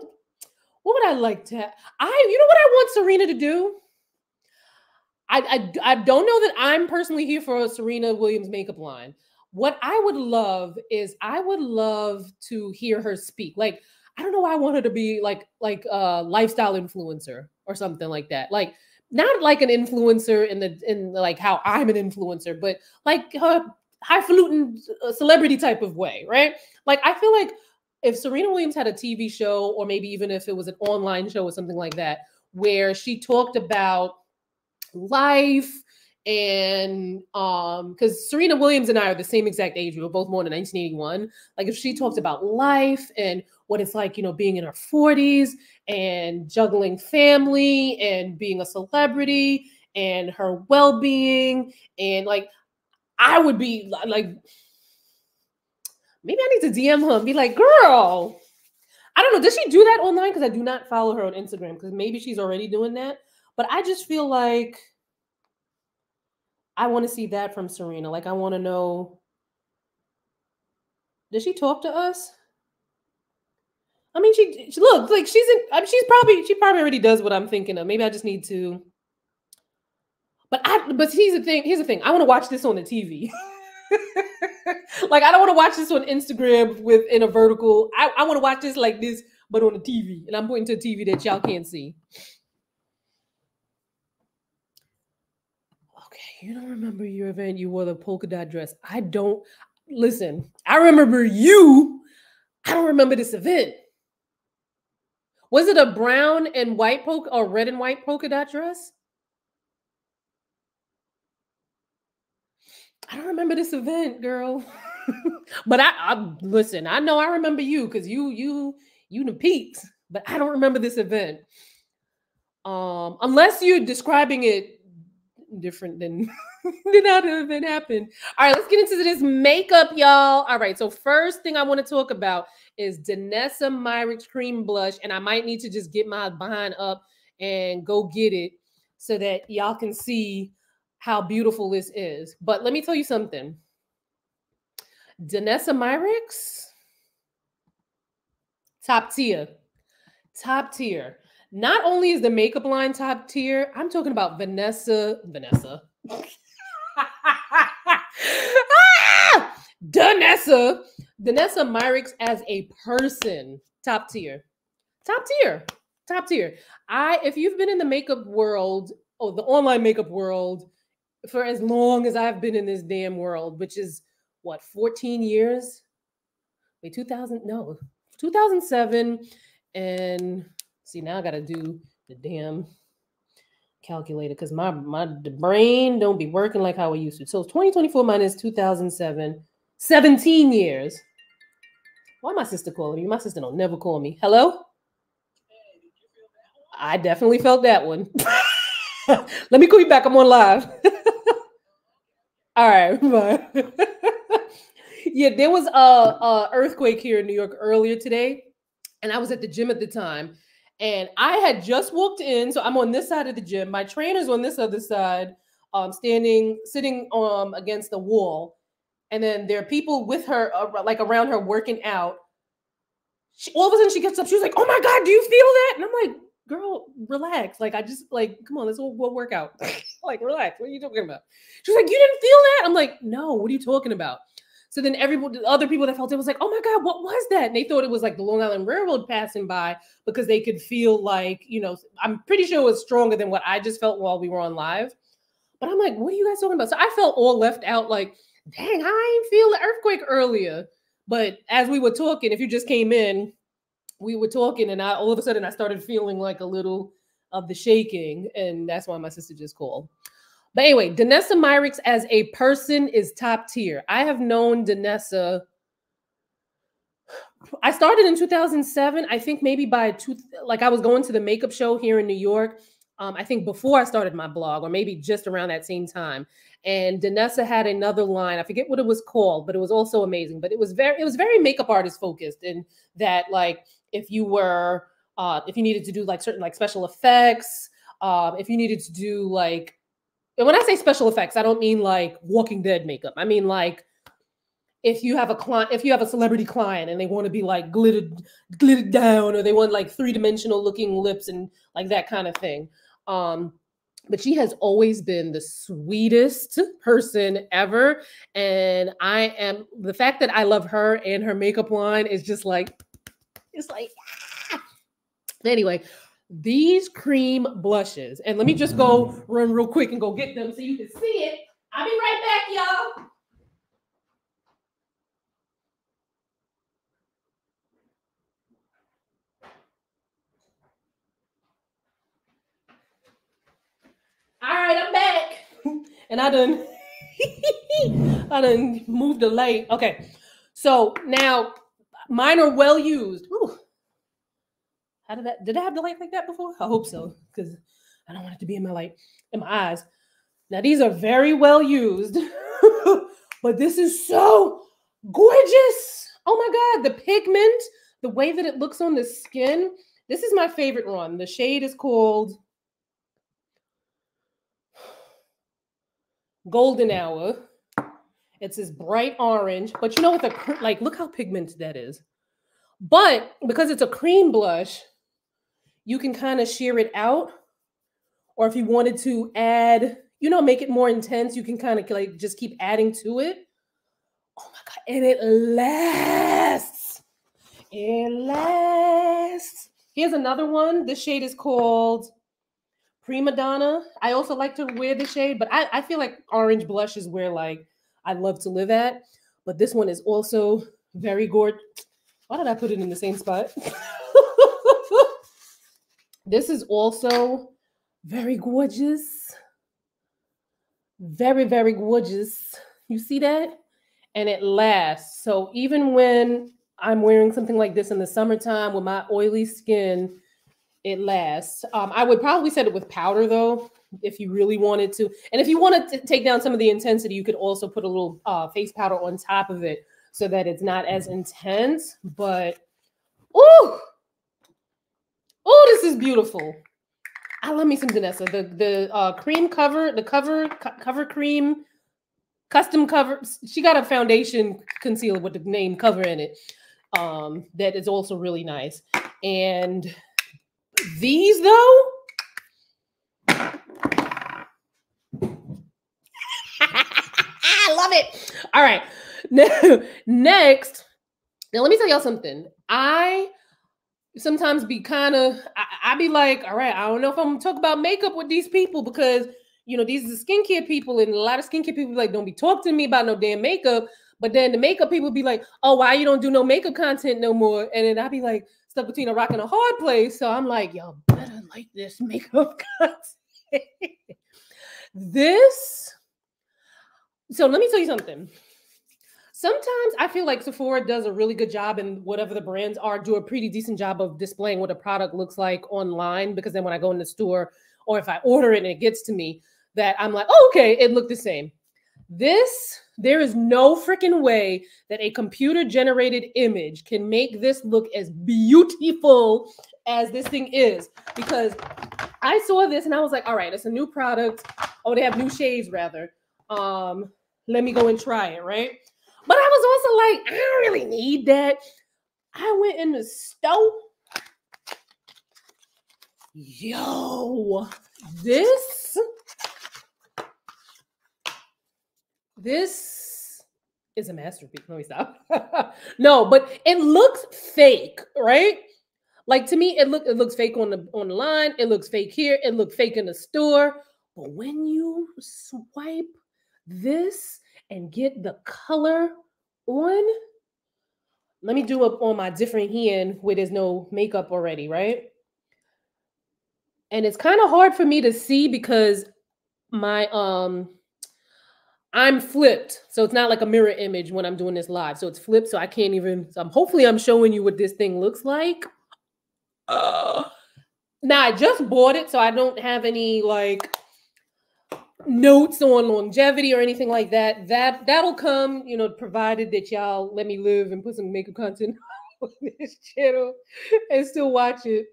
what would I like to? I you know what I want Serena to do? I, I I don't know that I'm personally here for a Serena Williams makeup line. What I would love is I would love to hear her speak. Like I don't know why I want her to be like like a lifestyle influencer or something like that. Like not like an influencer in the in like how I'm an influencer, but like her highfalutin uh, celebrity type of way, right? Like I feel like if Serena Williams had a TV show, or maybe even if it was an online show or something like that, where she talked about life and um because Serena Williams and I are the same exact age, we were both born in 1981. Like if she talks about life and what it's like, you know, being in her 40s and juggling family and being a celebrity and her well-being and like I would be like maybe I need to DM her and be like, girl, I don't know. Does she do that online? Because I do not follow her on Instagram because maybe she's already doing that. But I just feel like I want to see that from Serena. Like I want to know. Does she talk to us? I mean, she, she look like she's in. I mean, she's probably she probably already does what I'm thinking of. Maybe I just need to. But I. But here's the thing. Here's the thing. I want to watch this on the TV. like I don't want to watch this on Instagram with in a vertical. I, I want to watch this like this, but on the TV, and I'm pointing to a TV that y'all can't see. Okay, you don't remember your event? You wore the polka dot dress. I don't. Listen, I remember you. I don't remember this event. Was it a brown and white polka or red and white polka dot dress? I don't remember this event, girl. but I, I, listen, I know I remember you because you you you the peaks, but I don't remember this event. Um, unless you're describing it different than than the event happened. All right, let's get into this makeup, y'all. All right, so first thing I want to talk about is Danessa Myricks Cream Blush, and I might need to just get my behind up and go get it so that y'all can see how beautiful this is. But let me tell you something. Danessa Myricks, top tier. Top tier. Not only is the makeup line top tier, I'm talking about Vanessa, Vanessa. ah! Danessa, Danessa Myricks as a person, top tier. Top tier. Top tier. I if you've been in the makeup world, oh, the online makeup world, for as long as I've been in this damn world, which is what 14 years. Wait, 2000? No, 2007. And see, now I got to do the damn calculator because my my brain don't be working like how it used to. So 2024 minus 2007, 17 years. Why my sister calling me? My sister don't never call me. Hello. I definitely felt that one. Let me call you back. I'm on live. All right, bye. yeah, there was a, a earthquake here in New York earlier today, and I was at the gym at the time, and I had just walked in. So I'm on this side of the gym. My trainer's on this other side, um, standing, sitting um against the wall, and then there are people with her, uh, like around her, working out. She, all of a sudden, she gets up. She's like, "Oh my god, do you feel that?" And I'm like, girl, relax. Like, I just like, come on, let's we'll work out. like, relax. What are you talking about? She's like, you didn't feel that? I'm like, no, what are you talking about? So then everybody, other people that felt it was like, oh my God, what was that? And they thought it was like the Long Island Railroad passing by because they could feel like, you know, I'm pretty sure it was stronger than what I just felt while we were on live. But I'm like, what are you guys talking about? So I felt all left out, like, dang, I ain't feel the earthquake earlier. But as we were talking, if you just came in, we were talking and I all of a sudden I started feeling like a little of the shaking, and that's why my sister just called. But anyway, Danessa Myricks as a person is top tier. I have known Danessa. I started in 2007. I think maybe by two, like I was going to the makeup show here in New York. Um, I think before I started my blog, or maybe just around that same time. And Danessa had another line. I forget what it was called, but it was also amazing. But it was very, it was very makeup artist focused, in that like if you were, uh, if you needed to do like certain like special effects, um, if you needed to do like and when I say special effects, I don't mean like Walking Dead makeup. I mean like if you have a client, if you have a celebrity client and they want to be like glittered, glittered down, or they want like three dimensional looking lips and like that kind of thing. Um, but she has always been the sweetest person ever. And I am the fact that I love her and her makeup line is just like, it's like, ah. anyway, these cream blushes. And let me just go mm-hmm. run real quick and go get them so you can see it. I'll be right back, y'all. All right, I'm back. And I done I done moved the light. Okay. So now mine are well used. Ooh, how did that? Did I have the light like that before? I hope so, because I don't want it to be in my light in my eyes. Now these are very well used, but this is so gorgeous. Oh my god, the pigment, the way that it looks on the skin. This is my favorite one. The shade is called Golden Hour. It's this bright orange, but you know what the like look how pigmented that is. But because it's a cream blush, you can kind of shear it out. Or if you wanted to add, you know, make it more intense, you can kind of like just keep adding to it. Oh my God. And it lasts. It lasts. Here's another one. This shade is called Prima Donna. I also like to wear the shade, but I, I feel like orange blush is where like I love to live at. But this one is also very gorgeous. Why did I put it in the same spot? This is also very gorgeous. Very, very gorgeous. You see that? And it lasts. So even when I'm wearing something like this in the summertime with my oily skin, it lasts. Um, I would probably set it with powder though, if you really wanted to. And if you want to take down some of the intensity, you could also put a little uh, face powder on top of it so that it's not as intense. But, oh, Oh, this is beautiful. I love me some Danessa. The the uh, cream cover, the cover co- cover cream, custom cover. She got a foundation concealer with the name cover in it. Um, that is also really nice. And these though. I love it. All right. Now, next, now let me tell y'all something. I sometimes be kind of I, I, be like, all right, I don't know if I'm gonna talk about makeup with these people because you know these are skincare people, and a lot of skincare people like, don't be talking to me about no damn makeup. But then the makeup people be like, oh, why you don't do no makeup content no more? And then I be like stuck between a rock and a hard place. So I'm like, y'all better like this makeup content. this. So let me tell you something sometimes I feel like Sephora does a really good job, and whatever the brands are, do a pretty decent job of displaying what a product looks like online. Because then when I go in the store, or if I order it and it gets to me, that I'm like, oh, okay, it looked the same. This, there is no freaking way that a computer generated image can make this look as beautiful as this thing is. Because I saw this and I was like, all right, it's a new product. Oh, they have new shades rather. Um, let me go and try it, right? But I was also like, I don't really need that. I went in the store. Yo, this, this is a masterpiece. Let me stop. no, but it looks fake, right? Like to me, it look it looks fake on the on the line. It looks fake here. It looks fake in the store. But when you swipe this and get the color on. Let me do it on my different hand where there's no makeup already, right? and it's kind of hard for me to see because my um I'm flipped. So it's not like a mirror image when I'm doing this live. So it's flipped. So I can't even. So I'm hopefully I'm showing you what this thing looks like. Uh, now I just bought it, so I don't have any like notes on longevity or anything like that. That that'll come, you know, provided that y'all let me live and put some makeup content on this channel and still watch it.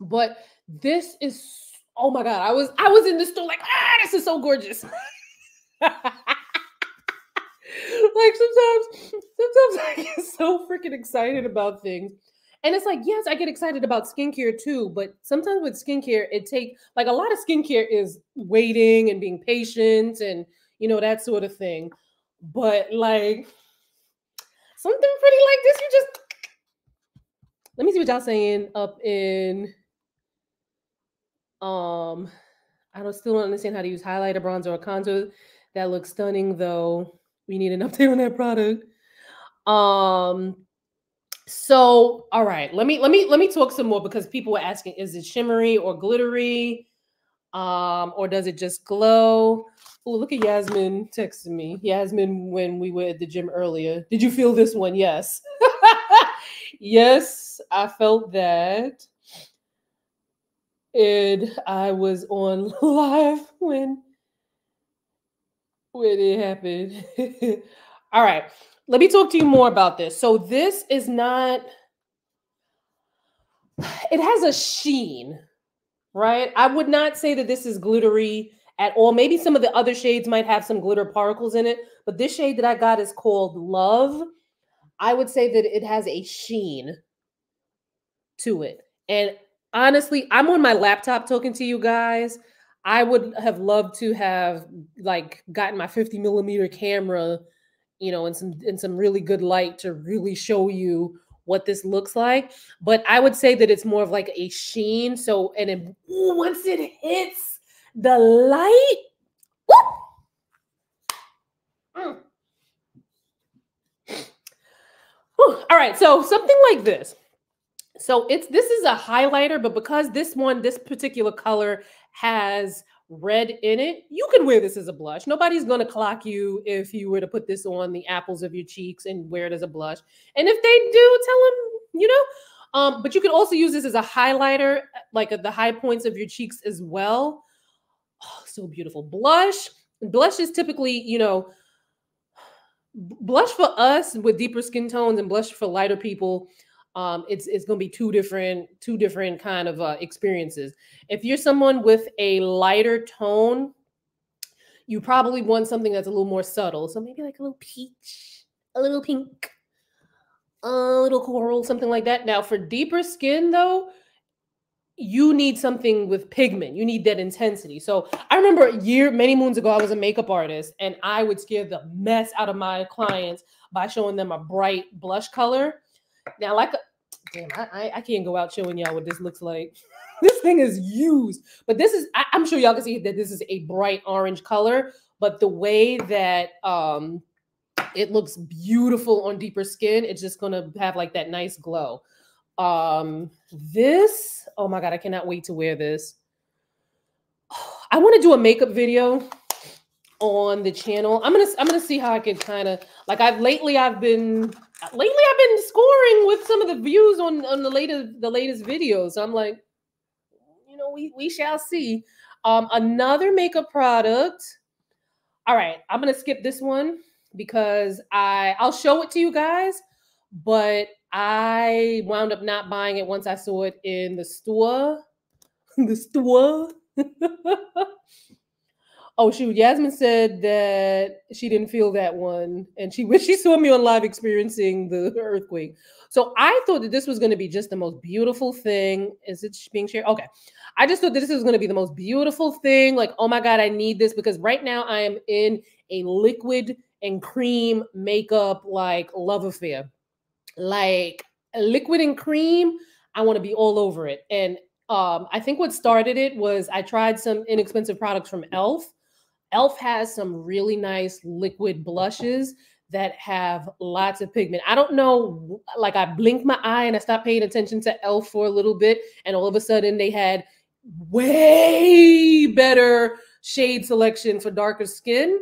But this is oh my god, I was I was in the store like ah, this is so gorgeous. like sometimes, sometimes I get so freaking excited about things. And it's like, yes, I get excited about skincare too, but sometimes with skincare, it take like a lot of skincare is waiting and being patient and you know that sort of thing. But like something pretty like this, you just let me see what y'all saying up in um I don't still don't understand how to use highlighter, bronzer, or contour. That looks stunning though. We need an update on that product. Um so all right, let me let me let me talk some more because people were asking is it shimmery or glittery? Um, or does it just glow? Oh, look at Yasmin texting me. Yasmin, when we were at the gym earlier. Did you feel this one? Yes. yes, I felt that. And I was on live when when it happened. All right. Let me talk to you more about this. So this is not it has a sheen, right? I would not say that this is glittery at all. Maybe some of the other shades might have some glitter particles in it, but this shade that I got is called Love. I would say that it has a sheen to it. And honestly, I'm on my laptop talking to you guys. I would have loved to have like gotten my 50 millimeter camera, you know, in some in some really good light to really show you what this looks like. But I would say that it's more of like a sheen. So and it, once it hits the light, mm. all right, so something like this. So it's this is a highlighter, but because this one, this particular color has red in it, you can wear this as a blush. Nobody's going to clock you if you were to put this on the apples of your cheeks and wear it as a blush. And if they do, tell them, you know. Um, but you can also use this as a highlighter, like at the high points of your cheeks as well. Oh, so beautiful. Blush. Blush is typically, you know, blush for us with deeper skin tones and blush for lighter people um, it's it's going to be two different two different kind of uh, experiences. If you're someone with a lighter tone, you probably want something that's a little more subtle. So maybe like a little peach, a little pink, a little coral, something like that. Now for deeper skin though, you need something with pigment. You need that intensity. So I remember a year, many moons ago, I was a makeup artist and I would scare the mess out of my clients by showing them a bright blush color now, like, damn, I, I can't go out showing y'all what this looks like. this thing is used, but this is, I, I'm sure y'all can see that this is a bright orange color, but the way that um it looks beautiful on deeper skin, it's just gonna have like that nice glow. Um, this, oh my god, I cannot wait to wear this. I want to do a makeup video on the channel. I'm gonna I'm gonna see how I can kind of like I've lately I've been lately I've been scoring with some of the views on on the latest the latest videos. I'm like, you know, we we shall see. Um, another makeup product. All right, I'm gonna skip this one because I I'll show it to you guys, but I wound up not buying it once I saw it in the store. the store. Oh shoot, Yasmin said that she didn't feel that one, and she she saw me on live experiencing the earthquake. So I thought that this was going to be just the most beautiful thing. Is it being shared? Okay, I just thought that this was going to be the most beautiful thing. Like, oh my god, I need this because right now I am in a liquid and cream makeup like love affair, like liquid and cream. I want to be all over it, and um, I think what started it was I tried some inexpensive products from Elf Elf has some really nice liquid blushes that have lots of pigment. I don't know, like I blinked my eye and I stopped paying attention to Elf for a little bit, and all of a sudden they had way better shade selection for darker skin.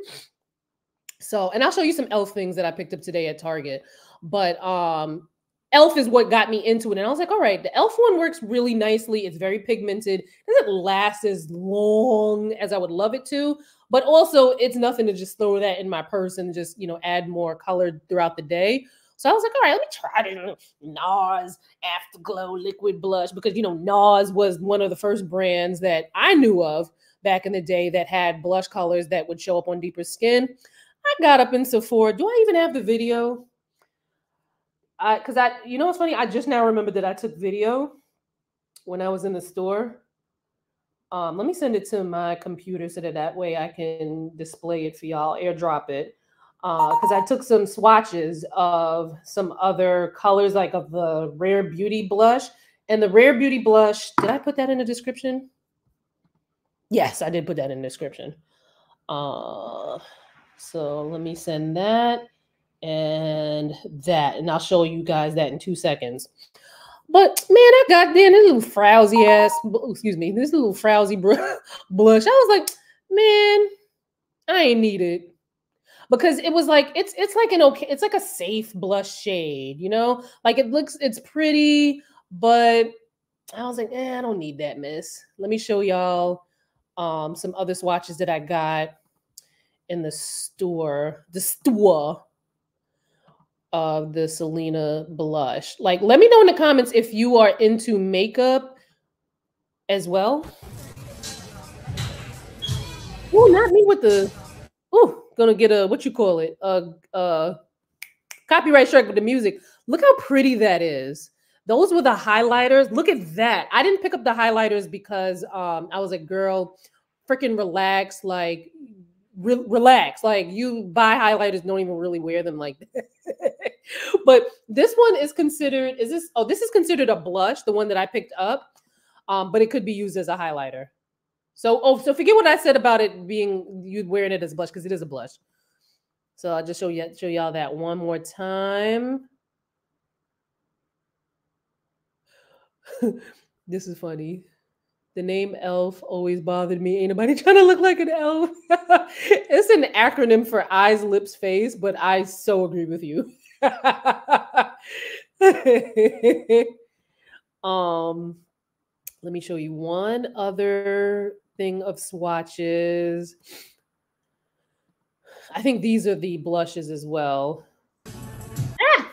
So, and I'll show you some elf things that I picked up today at Target. But um elf is what got me into it. And I was like, all right, the elf one works really nicely. It's very pigmented. It doesn't last as long as I would love it to, but also it's nothing to just throw that in my purse and just, you know, add more color throughout the day. So I was like, all right, let me try this NARS Afterglow Liquid Blush because, you know, NARS was one of the first brands that I knew of back in the day that had blush colors that would show up on deeper skin. I got up in Sephora. Do I even have the video? I because I you know what's funny? I just now remembered that I took video when I was in the store. Um, let me send it to my computer so that that way I can display it for y'all, airdrop it. Because uh, I took some swatches of some other colors, like of the Rare Beauty blush. And the Rare Beauty blush, did I put that in the description? Yes, I did put that in the description. Uh, so let me send that and that, and I'll show you guys that in two seconds. But man, I got there this little frowsy ass, excuse me, this little frowsy blush. I was like, man, I ain't need it because it was like it's it's like an okay, it's like a safe blush shade, you know, like it looks it's pretty, but I was like, eh, I don't need that, miss. Let me show y'all um some other swatches that I got in the store, the store of the Selena blush. Like, let me know in the comments if you are into makeup as well. Oh, not me with the. Oh, gonna get a what you call it? A, a copyright strike with the music. Look how pretty that is. Those were the highlighters. Look at that. I didn't pick up the highlighters because um, I was a girl, freaking relax. Like re- relax. Like you buy highlighters, don't even really wear them like but this one is considered, is this, oh, this is considered a blush, the one that I picked up. Um, but it could be used as a highlighter. So, oh, so forget what I said about it being you wearing it as blush because it is a blush. So I'll just show you show y'all that one more time. this is funny. The name elf always bothered me. Ain't nobody trying to look like an elf. it's an acronym for eyes, lips, face, but I so agree with you. um, let me show you one other thing of swatches. I think these are the blushes as well. Ah!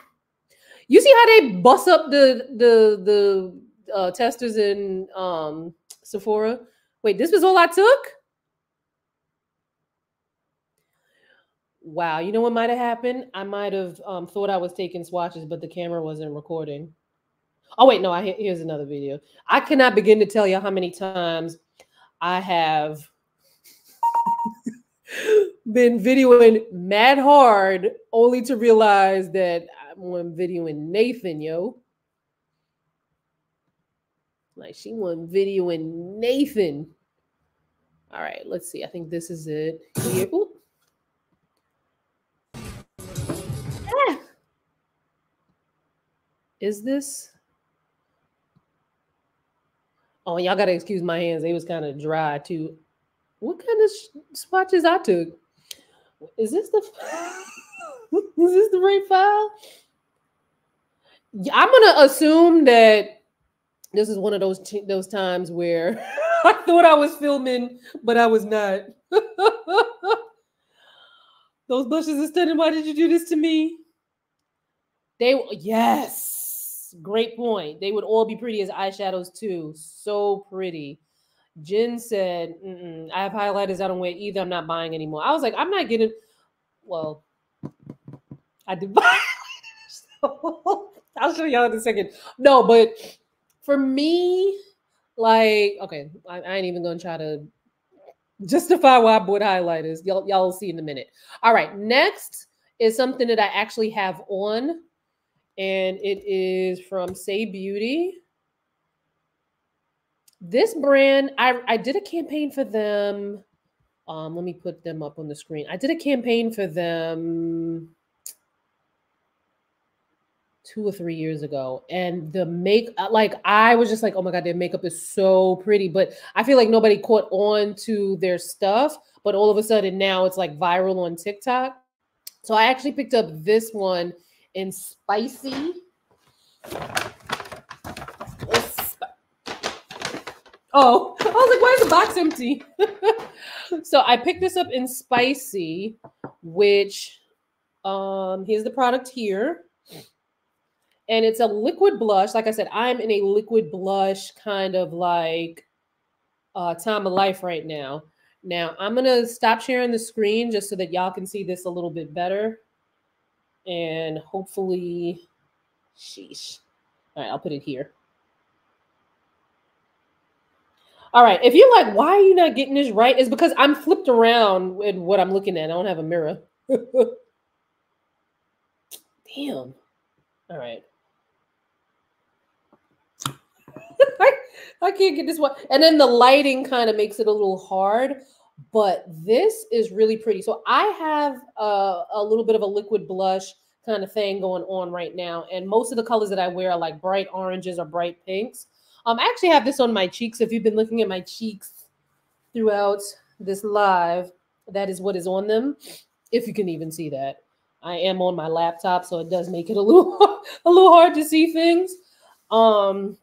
You see how they bust up the the the uh, testers in um, Sephora. Wait, this was all I took? Wow, you know what might have happened? I might have um, thought I was taking swatches, but the camera wasn't recording. Oh wait, no, I here's another video. I cannot begin to tell you how many times I have been videoing mad hard only to realize that I'm videoing Nathan, yo. Like she won video in Nathan. All right, let's see. I think this is it. Here. Is this? Oh, y'all gotta excuse my hands. They was kind of dry too. What kind of swatches I took? Is this the? is this the right file? I'm gonna assume that this is one of those t- those times where I thought I was filming, but I was not. those bushes are stunning. Why did you do this to me? They yes, great point. They would all be pretty as eyeshadows too. So pretty. Jen said, "I have highlighters. I don't wear either. I'm not buying anymore." I was like, "I'm not getting." Well, I did buy. so I'll show y'all in a second. No, but for me, like, okay, I, I ain't even gonna try to justify why I bought highlighters. Y'all, y'all see in a minute. All right, next is something that I actually have on, and it is from Saie Beauty. This brand, I, I did a campaign for them. Um, let me put them up on the screen. I did a campaign for them two or three years ago. And the make, uh, like, I was just like, oh my God, their makeup is so pretty. But I feel like nobody caught on to their stuff. But all of a sudden now it's like viral on TikTok. So I actually picked up this one in spicy. Oh, I was like, why is the box empty? so I picked this up in spicy, which um here's the product here. And it's a liquid blush. Like I said, I'm in a liquid blush kind of like uh time of life right now. Now I'm gonna stop sharing the screen just so that y'all can see this a little bit better. And hopefully, sheesh. All right, I'll put it here. All right. If you're like, why are you not getting this right? It's because I'm flipped around with what I'm looking at. I don't have a mirror. Damn. All right. I, I can't get this one. And then the lighting kind of makes it a little hard, but this is really pretty. So I have a, a little bit of a liquid blush kind of thing going on right now. And most of the colors that I wear are like bright oranges or bright pinks. Um, I actually have this on my cheeks. If you've been looking at my cheeks throughout this live, that is what is on them. If you can even see that. I am on my laptop, so it does make it a little a little hard to see things. Um,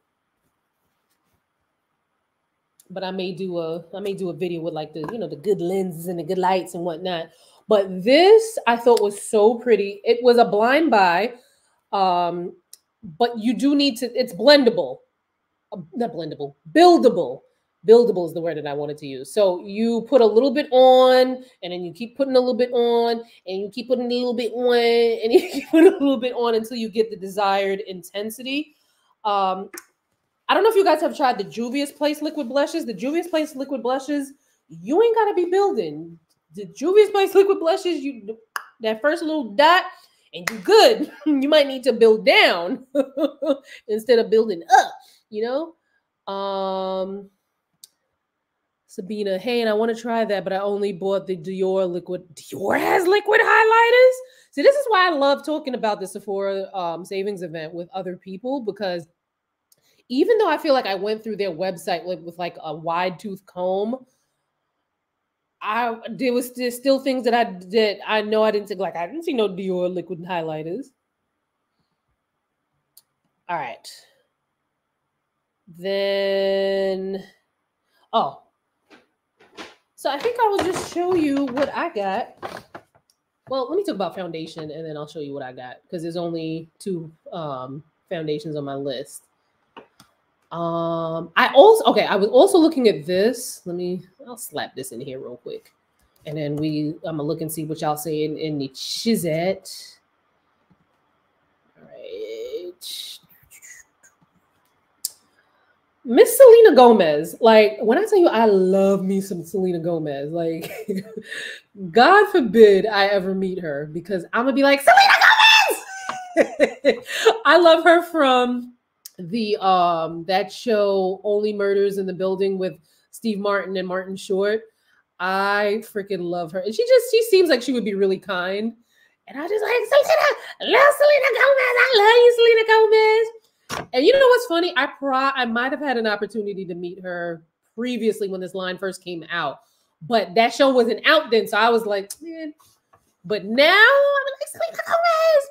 but I may do a I may do a video with like the you know the good lenses and the good lights and whatnot. But this I thought was so pretty. It was a blind buy, um, but you do need to. It's blendable not blendable, buildable. Buildable is the word that I wanted to use. So you put a little bit on, and then you keep putting a little bit on, and you keep putting a little bit on, and you keep putting a little bit on until you get the desired intensity. Um, I don't know if you guys have tried the Juvia's Place liquid blushes. The Juvia's Place liquid blushes, you ain't gotta be building. The Juvia's Place liquid blushes, you that first little dot, and you good. you might need to build down instead of building up you know? Um Sabina, hey, and I want to try that, but I only bought the Dior liquid. Dior has liquid highlighters. See, this is why I love talking about the Sephora um, savings event with other people because even though I feel like I went through their website like with like a wide tooth comb, I there was still, still things that I did. I know I didn't see like I didn't see no Dior liquid highlighters. All right. Then, oh, so I think I will just show you what I got. Well, let me talk about foundation and then I'll show you what I got because there's only two um, foundations on my list. Um, I also okay. I was also looking at this. Let me. I'll slap this in here real quick, and then we. I'm gonna look and see what y'all say in, in the. All right. Miss Selena Gomez, like when I tell you I love me some Selena Gomez, like God forbid I ever meet her because I'm gonna be like Selena Gomez. I love her from the um that show Only Murders in the Building with Steve Martin and Martin Short. I freaking love her, and she just she seems like she would be really kind. And I just like Selena, love Selena Gomez. I love you, Selena Gomez. And you know what's funny? I pro I might have had an opportunity to meet her previously when this line first came out, but that show wasn't out then. So I was like, man. But now I'm like, Gomez.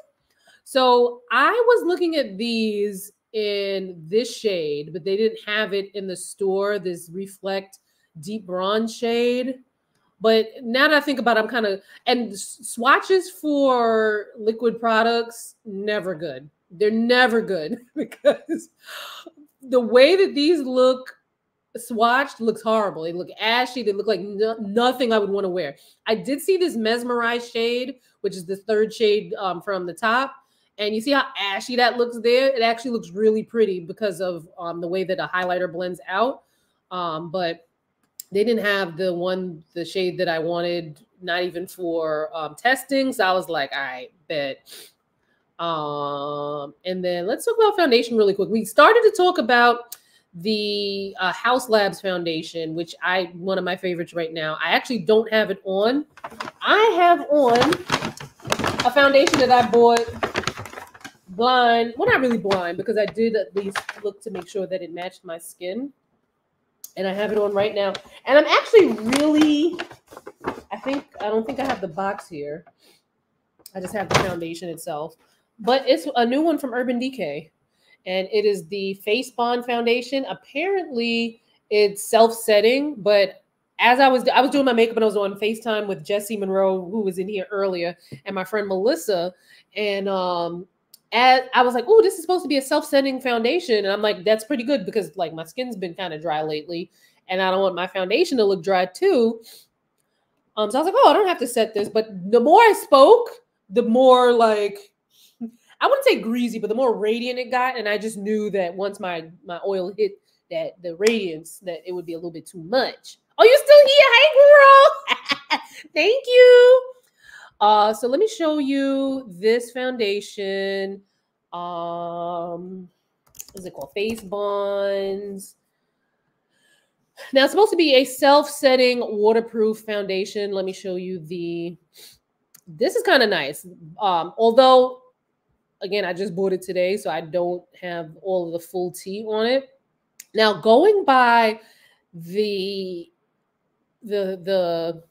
So I was looking at these in this shade, but they didn't have it in the store. This reflect deep bronze shade. But now that I think about it, I'm kind of and swatches for liquid products never good. They're never good because the way that these look swatched looks horrible. They look ashy. They look like no, nothing I would want to wear. I did see this mesmerized shade, which is the third shade um, from the top. And you see how ashy that looks there? It actually looks really pretty because of um, the way that a highlighter blends out. Um, but they didn't have the one, the shade that I wanted, not even for um, testing. So I was like, all right, bet um, and then let's talk about foundation really quick. We started to talk about the uh, Haus Labs Foundation, which I one of my favorites right now. I actually don't have it on. I have on a foundation that I bought blind. Well, not really blind because I did at least look to make sure that it matched my skin. And I have it on right now. And I'm actually really, I think, I don't think I have the box here. I just have the foundation itself. But it's a new one from Urban Decay. And it is the Face Bond Foundation. Apparently, it's self-setting, but as I was I was doing my makeup and I was on FaceTime with Jesse Monroe, who was in here earlier, and my friend Melissa. And um as I was like, oh, this is supposed to be a self-setting foundation. And I'm like, that's pretty good because like my skin's been kind of dry lately, and I don't want my foundation to look dry too. Um, so I was like, oh, I don't have to set this. But the more I spoke, the more like I wouldn't say greasy, but the more radiant it got. And I just knew that once my my oil hit that the radiance, that it would be a little bit too much. Oh, you still here? Hey, girl. Thank you. Uh, so let me show you this foundation. Um, what's it called? Face Bonds. Now it's supposed to be a self-setting waterproof foundation. Let me show you the. This is kind of nice. Um, although, again, I just bought it today, so I don't have all of the full tea on it. Now, going by the the the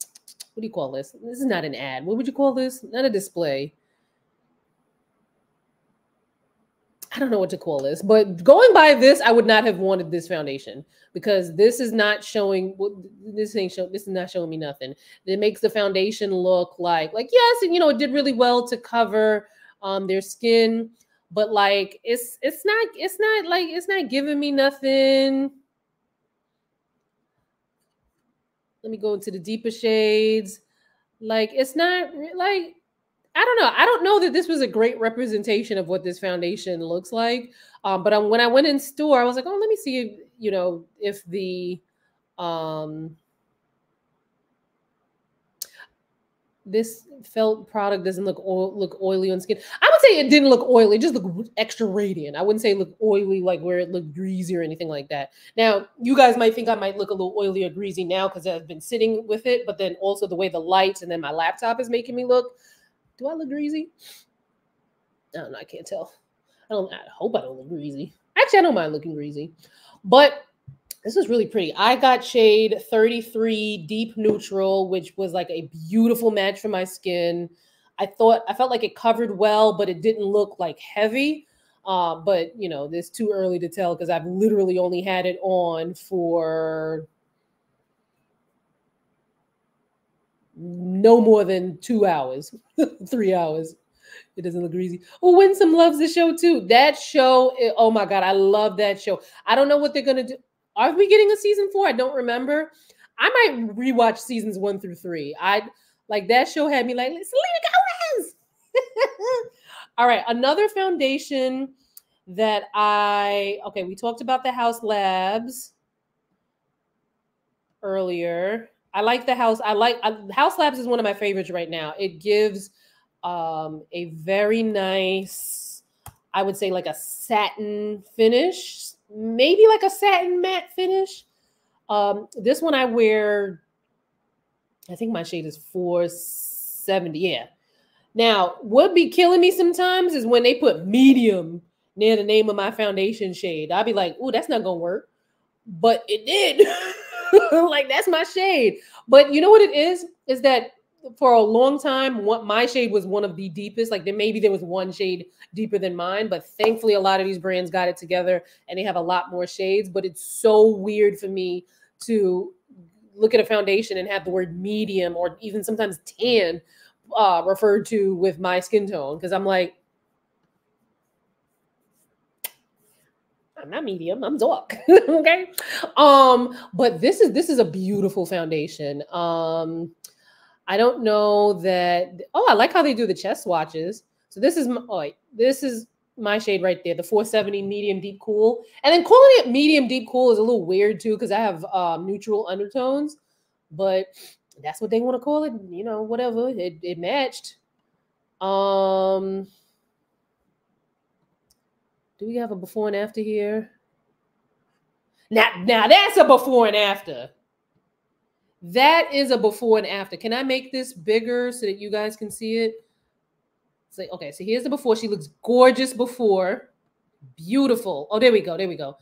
what do you call this? This is not an ad. What would you call this? Not a display. I don't know what to call this, but going by this, I would not have wanted this foundation because this is not showing. This ain't show. This is not showing me nothing. It makes the foundation look like like yes, and you know it did really well to cover um their skin, but like it's it's not it's not like it's not giving me nothing let me go into the deeper shades. Like it's not like I don't know. I don't know that this was a great representation of what this foundation looks like. Um, but um, when I went in store, I was like, oh, let me see, you know, if the um, this felt product doesn't look oil, look oily on skin. I would say it didn't look oily, it just looked extra radiant. I wouldn't say it looked oily like where it looked greasy or anything like that. Now, you guys might think I might look a little oily or greasy now because I've been sitting with it, but then also the way the lights and then my laptop is making me look. Do I look greasy? I don't know. I can't tell. I don't. I hope I don't look greasy. Actually, I don't mind looking greasy, but this is really pretty. I got shade 33 deep neutral, which was like a beautiful match for my skin. I thought I felt like it covered well, but it didn't look like heavy. Uh, but you know, it's too early to tell because I've literally only had it on for no more than two hours, three hours. It doesn't look greasy. Oh, Winsome loves the show too. That show, oh my god, I love that show. I don't know what they're gonna do. Are we getting a season four? I don't remember. I might rewatch seasons one through three. I like that show had me like, Selena Gomez. All right, another foundation that I okay, we talked about the Haus Labs earlier. I like the house. I like Haus Labs is one of my favorites right now. It gives um a very nice, I would say like a satin finish maybe like a satin matte finish. Um, this one I wear, I think my shade is 470. Yeah. Now, what be killing me sometimes is when they put medium near the name of my foundation shade. I'd be like, oh, that's not gonna work. But it did. like that's my shade. But you know what it is? Is that for a long time, what my shade was one of the deepest. Like there maybe there was one shade deeper than mine, but thankfully a lot of these brands got it together and they have a lot more shades. But it's so weird for me to look at a foundation and have the word medium or even sometimes tan uh, referred to with my skin tone because I'm like, I'm not medium, I'm dark. okay. Um, but this is this is a beautiful foundation. Um, I don't know that. Oh, I like how they do the chest swatches. So this is my, oh, this is my shade right there, the 470 medium deep cool. And then calling it medium deep cool is a little weird too because I have um, neutral undertones, but that's what they want to call it. You know, whatever. It, it matched. Um, do we have a before and after here? Now, now that's a before and after. That is a before and after. Can I make this bigger so that you guys can see it? So okay, so here's the before. She looks gorgeous before, beautiful. Oh, there we go. There we go.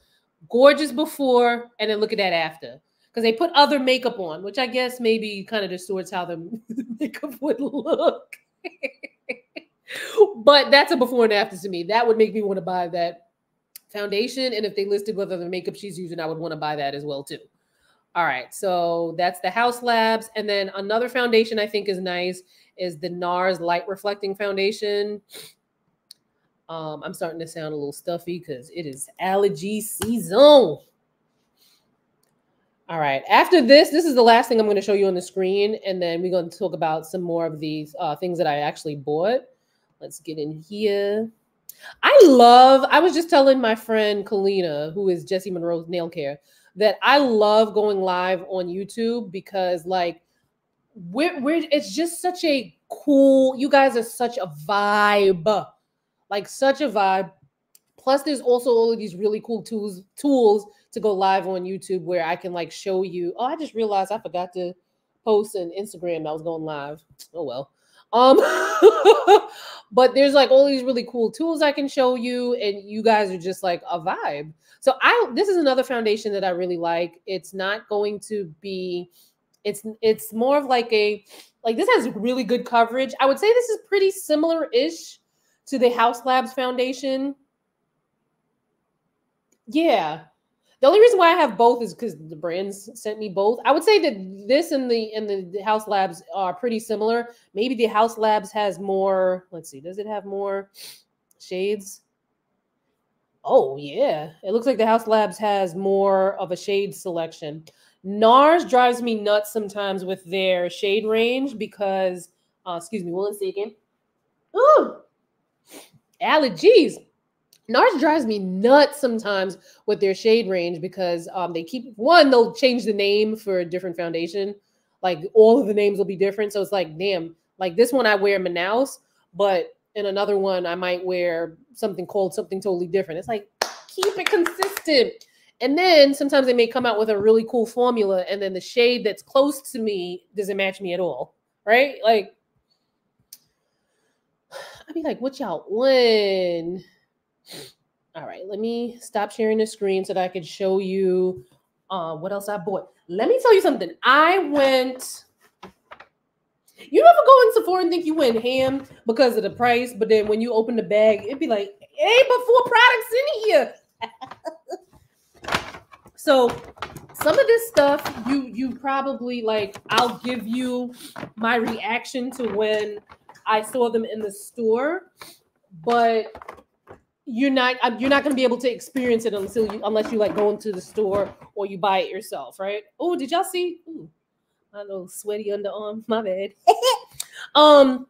Gorgeous before, and then look at that after. Because they put other makeup on, which I guess maybe kind of distorts how the makeup would look. but that's a before and after to me. That would make me want to buy that foundation. And if they listed what other makeup she's using, I would want to buy that as well too. All right, so that's the Haus Labs. And then another foundation I think is nice is the NARS Light Reflecting Foundation. Um, I'm starting to sound a little stuffy because it is allergy season. All right, after this, this is the last thing I'm going to show you on the screen. And then we're going to talk about some more of these uh, things that I actually bought. Let's get in here. I love, I was just telling my friend Kalina, who is Jesse Monroe's nail care, that I love going live on YouTube because like we're, we're it's just such a cool, you guys are such a vibe. Like such a vibe. Plus, there's also all of these really cool tools tools to go live on YouTube where I can like show you. Oh, I just realized I forgot to post an Instagram that was going live. Oh well. Um, but there's like all these really cool tools I can show you, and you guys are just like a vibe. So I this is another foundation that I really like. It's not going to be, it's it's more of like a like this has really good coverage. I would say this is pretty similar-ish to the Haus Labs Foundation. Yeah, the only reason why I have both is because the brands sent me both. I would say that this and the and the, Haus Labs are pretty similar. Maybe the Haus Labs has more. Let's see, does it have more shades? Oh yeah, it looks like the Haus Labs has more of a shade selection. NARS drives me nuts sometimes with their shade range because, uh, excuse me, one second. Ooh, allergies. NARS drives me nuts sometimes with their shade range because um, they keep one, they'll change the name for a different foundation. Like all of the names will be different. So it's like, damn, like this one I wear Manaus, but in another one I might wear something called something totally different. It's like keep it consistent. And then sometimes they may come out with a really cool formula, and then the shade that's close to me doesn't match me at all. Right? Like, I'd be like, what y'all want? All right, let me stop sharing the screen so that I can show you uh, what else I bought. Let me tell you something. I went. You ever go in Sephora and think you went ham because of the price, but then when you open the bag, it'd be like, "Hey, but four products in here." so some of this stuff you you probably like I'll give you my reaction to when I saw them in the store, but you're not you're not going to be able to experience it until you unless you like go into the store or you buy it yourself, right? Oh, did y'all see? Ooh, my little sweaty underarm. My bad. um,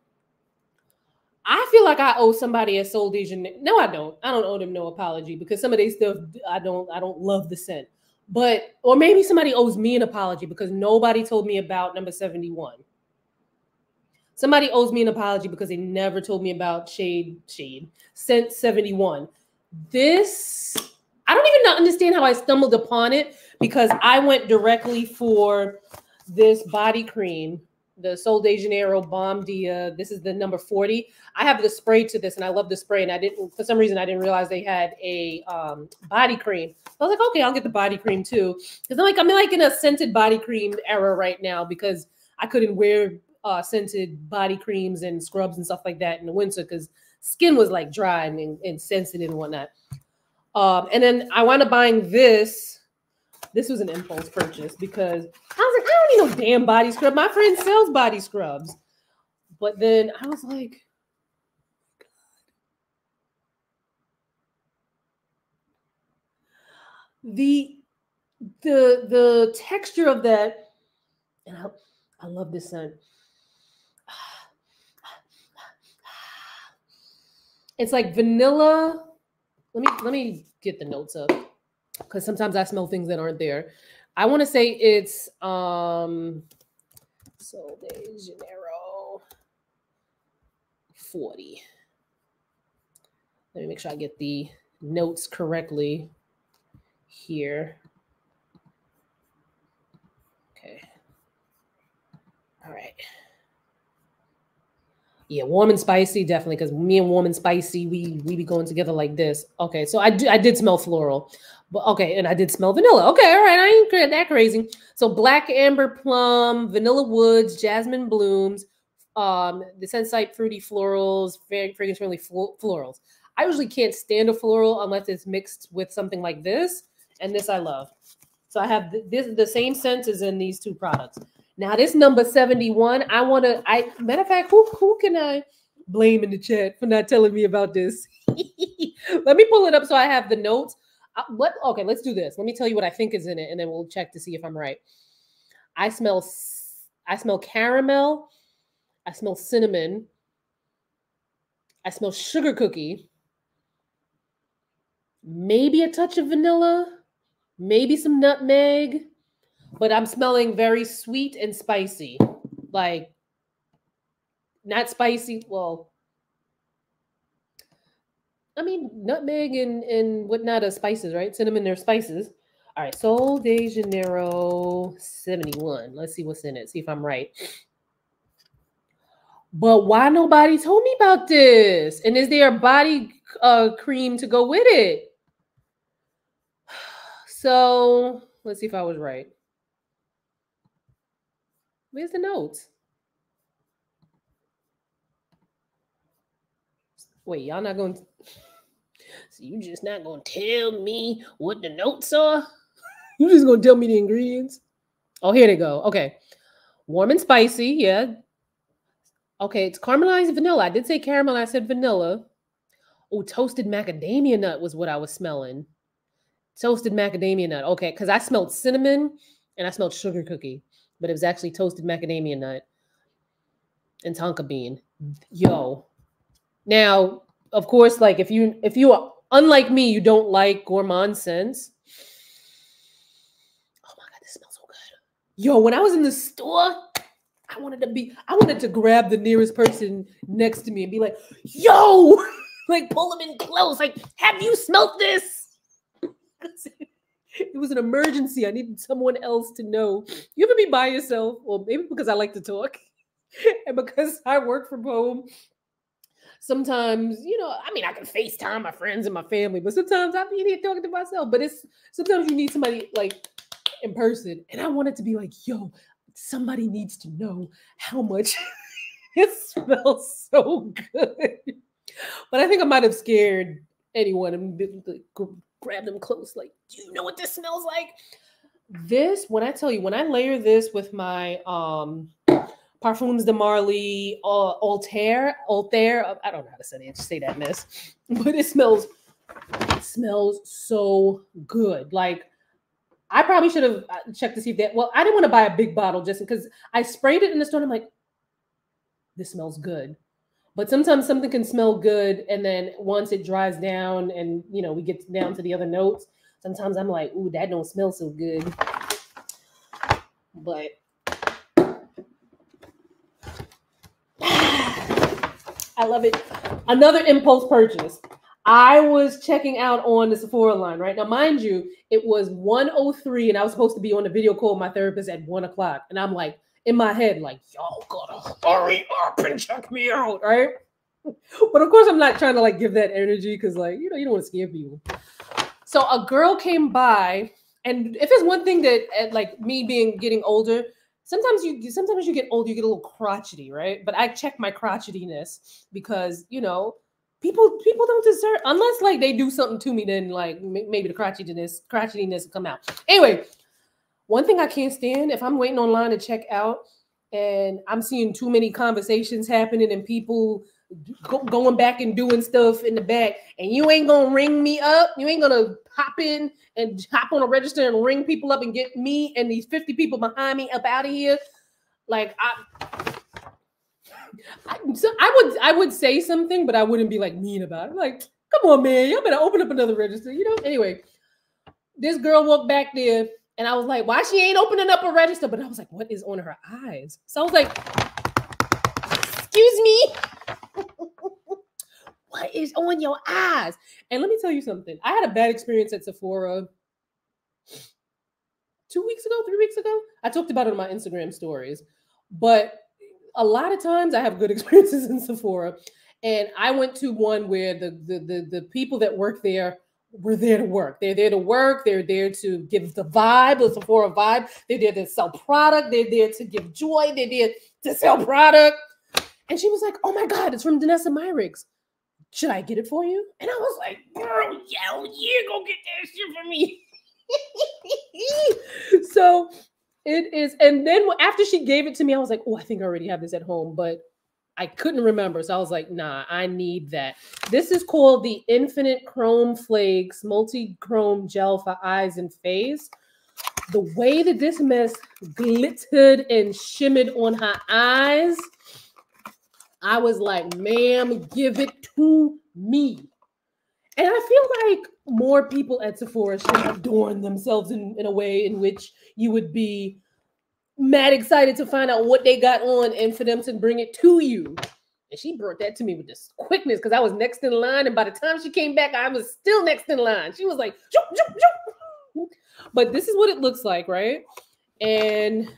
I feel like I owe somebody a de Janeiro. No, I don't. I don't owe them no apology because some of these stuff I don't I don't love the scent. But or maybe somebody owes me an apology because nobody told me about number 71. Somebody owes me an apology because they never told me about Shade Shade since 71. This I don't even understand how I stumbled upon it because I went directly for this body cream, the Sol de Janeiro Bom Dia. This is the number 40. I have the spray to this and I love the spray. And I didn't, for some reason, I didn't realize they had a um, body cream. I was like, okay, I'll get the body cream too. Because I'm like, I'm like in a scented body cream era right now because I couldn't wear uh, scented body creams and scrubs and stuff like that in the winter because skin was like dry and, and sensitive and whatnot. Um, and then I wound up buying this. This was an impulse purchase because I was like, I don't need no damn body scrub. My friend sells body scrubs. But then I was like, the the the texture of that and I, I love this scent It's like vanilla. Let me let me get the notes up because sometimes I smell things that aren't there. I want to say it's um Sol de Janeiro 40. Let me make sure I get the notes correctly here. Okay. All right. Yeah, warm and spicy, definitely, because me and warm and spicy, we we be going together like this. Okay, so I do, I did smell floral, but okay, and I did smell vanilla. Okay, all right, I ain't that crazy. So black amber plum, vanilla woods, jasmine blooms, um, the Scentsight fruity florals, fragrance friendly florals. I usually can't stand a floral unless it's mixed with something like this, and this I love. So I have this the same scent as in these two products. Now this number 71, I want to I matter of fact, who who can I blame in the chat for not telling me about this? Let me pull it up so I have the notes. Uh, what okay, let's do this. Let me tell you what I think is in it and then we'll check to see if I'm right. I smell I smell caramel, I smell cinnamon, I smell sugar cookie, maybe a touch of vanilla maybe some nutmeg, but I'm smelling very sweet and spicy. Like not spicy. Well, I mean nutmeg and and whatnot are spices, right? Cinnamon, they're spices. All right, Sol de Janeiro 71. Let's see what's in it. See if I'm right. But why nobody told me about this? And is there a body uh, cream to go with it? So let's see if I was right. Where's the notes? Wait, y'all not going to. So you just not going to tell me what the notes are? you just going to tell me the ingredients? Oh, here they go. Okay. Warm and spicy. Yeah. Okay. It's caramelized vanilla. I did say caramel. I said vanilla. Oh, toasted macadamia nut was what I was smelling toasted macadamia nut. Okay, because I smelled cinnamon and I smelled sugar cookie, but it was actually toasted macadamia nut and tonka bean. Yo. Now, of course, like if you if you are unlike me, you don't like gourmand scents. Oh my god, this smells so good. Yo, when I was in the store, I wanted to be, I wanted to grab the nearest person next to me and be like, yo, like pull them in close. Like, have you smelt this? it was an emergency. I needed someone else to know. You ever be by yourself? Well, maybe because I like to talk and because I work from home. Sometimes, you know, I mean, I can FaceTime my friends and my family, but sometimes I be here talking to myself. But it's sometimes you need somebody like in person. And I wanted to be like, yo, somebody needs to know how much it smells so good. But I think I might have scared anyone and grab them close. Like, do you know what this smells like? This, when I tell you, when I layer this with my um Parfums de Marly uh, Altair, Altaire, uh, I don't know how to say just say that mess, but it smells, it smells so good. Like, I probably should have uh, checked to see if that. Well, I didn't want to buy a big bottle just because I sprayed it in the store. I'm like, this smells good. But sometimes something can smell good, and then once it dries down, and you know we get down to the other notes, sometimes I'm like, "Ooh, that don't smell so good." But I love it. Another impulse purchase. I was checking out on the Sephora line, right? Now, mind you, it was 103, and I was supposed to be on a video call with my therapist at one o'clock. And I'm like, in my head, like, y'all gotta hurry up and check me out, right? but of course, I'm not trying to like give that energy because, like, you know, you don't want to scare people. So a girl came by, and if it's one thing that, eh, like me being getting older, sometimes you sometimes you get older, you get a little crotchety, right? But I check my crotchetiness because you know people people don't deserve unless like they do something to me, then like maybe the crotchetiness crotchetiness will come out. Anyway, one thing I can't stand if I'm waiting online to check out and I'm seeing too many conversations happening and people go, going back and doing stuff in the back, and you ain't gonna ring me up. You ain't gonna hop in and hop on a register and ring people up and get me and these 50 people behind me up out of here. Like I, I, so I would I would say something, but I wouldn't be like mean about it. Like, come on, man, y'all better open up another register. You know. Anyway, this girl walked back there and I was like, why she ain't opening up a register? But I was like, what is on her eyes? So I was like, excuse me. what is on your eyes? And let me tell you something. I had a bad experience at Sephora two weeks ago, three weeks ago. I talked about it on my Instagram stories. But a lot of times I have good experiences in Sephora. And I went to one where the the the, the people that work there were there to work. They're there to work. They're there to give the vibe, the Sephora vibe. They're there to sell product. They're there to give joy. They're there to sell product. And she was like, "Oh my God, it's from Danessa Myricks. Should I get it for you?" And I was like, "Girl, yeah, yeah, go get that shit for me." so it is. And then after she gave it to me, I was like, "Oh, I think I already have this at home," but I couldn't remember. So I was like, nah, I need that. This is called the Infinite Chrome Flakes Multi Chrome Gel for Eyes and Face. The way that this mess glittered and shimmered on her eyes, I was like, ma'am, give it to me. And I feel like more people at Sephora should adorn themselves in, in a way in which you would be mad excited to find out what they got on and for them to bring it to you. And she brought that to me with this quickness because I was next in line. And by the time she came back, I was still next in line. She was like, joop, joop, joop. but this is what it looks like, right? And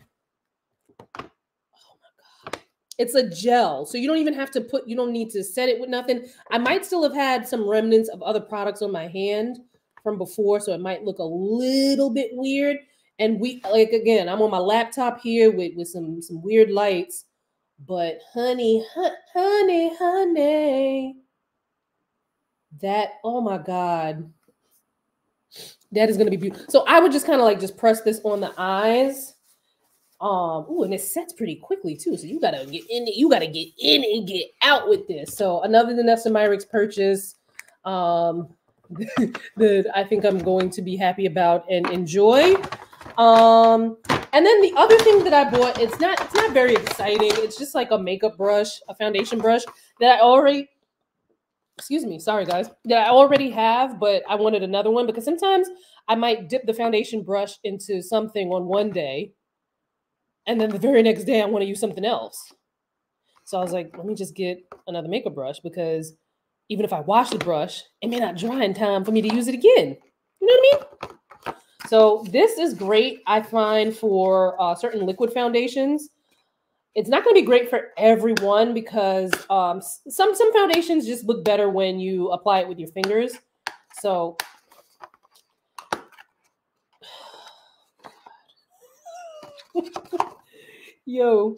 oh my God, it's a gel. So you don't even have to put, you don't need to set it with nothing. I might still have had some remnants of other products on my hand from before. So it might look a little bit weird and we like again i'm on my laptop here with with some some weird lights but honey honey honey that oh my god. That is going to be beautiful so i would just kind of like just press this on the eyes um oh and it sets pretty quickly too so you gotta get in you gotta get in and get out with this. So another Danessa Myricks purchase um that i think i'm going to be happy about and enjoy um, and then the other thing that I bought, it's not it's not very exciting. It's just like a makeup brush, a foundation brush that I already excuse me, sorry guys, that I already have, but I wanted another one because sometimes I might dip the foundation brush into something on one day and then the very next day I want to use something else. So I was like, let me just get another makeup brush because even if I wash the brush, it may not dry in time for me to use it again. You know what I mean? So this is great, I find, for uh, certain liquid foundations. It's not going to be great for everyone because um, some some foundations just look better when you apply it with your fingers. So yo,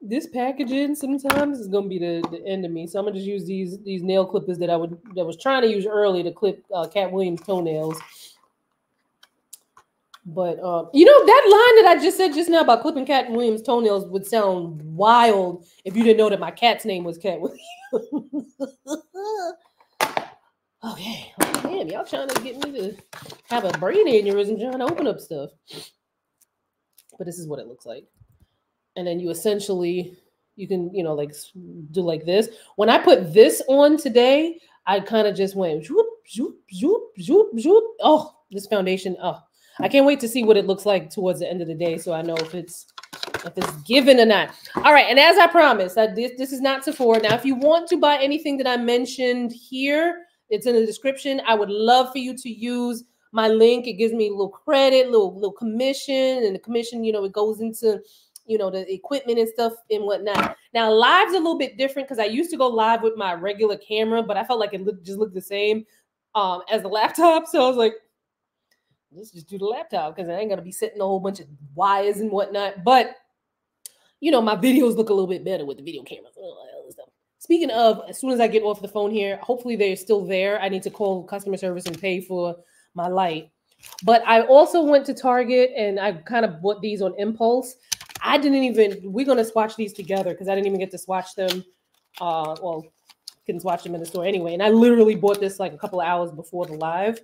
this packaging sometimes is gonna be the, the end of me. So I'm gonna just use these these nail clippers that I would that was trying to use early to clip uh, Katt Williams toenails. But um, you know that line that I just said just now about clipping Katt Williams' toenails would sound wild if you didn't know that my cat's name was Katt Williams. okay, oh, damn, y'all trying to get me to have a brain aneurysm trying to open up stuff. But this is what it looks like, and then you essentially you can you know like do like this. When I put this on today, I kind of just went zoop zoop zoop zoop zoop. Oh, this foundation. Oh I can't wait to see what it looks like towards the end of the day, so I know if it's if it's given or not. All right, and as I promised, that this, this is not Sephora. Now, if you want to buy anything that I mentioned here, it's in the description. I would love for you to use my link. It gives me a little credit, little little commission, and the commission, you know, it goes into you know the equipment and stuff and whatnot. Now, live's a little bit different because I used to go live with my regular camera, but I felt like it looked just looked the same um, as the laptop. So I was like, let's just do the laptop because I ain't gonna be setting a whole bunch of wires and whatnot. But you know, my videos look a little bit better with the video cameras. Speaking of, as soon as I get off the phone here, hopefully they're still there. I need to call customer service and pay for my light. But I also went to Target and I kind of bought these on impulse. I didn't even, we're going to swatch these together because I didn't even get to swatch them. Uh, well, couldn't swatch them in the store anyway. And I literally bought this like a couple hours before the live.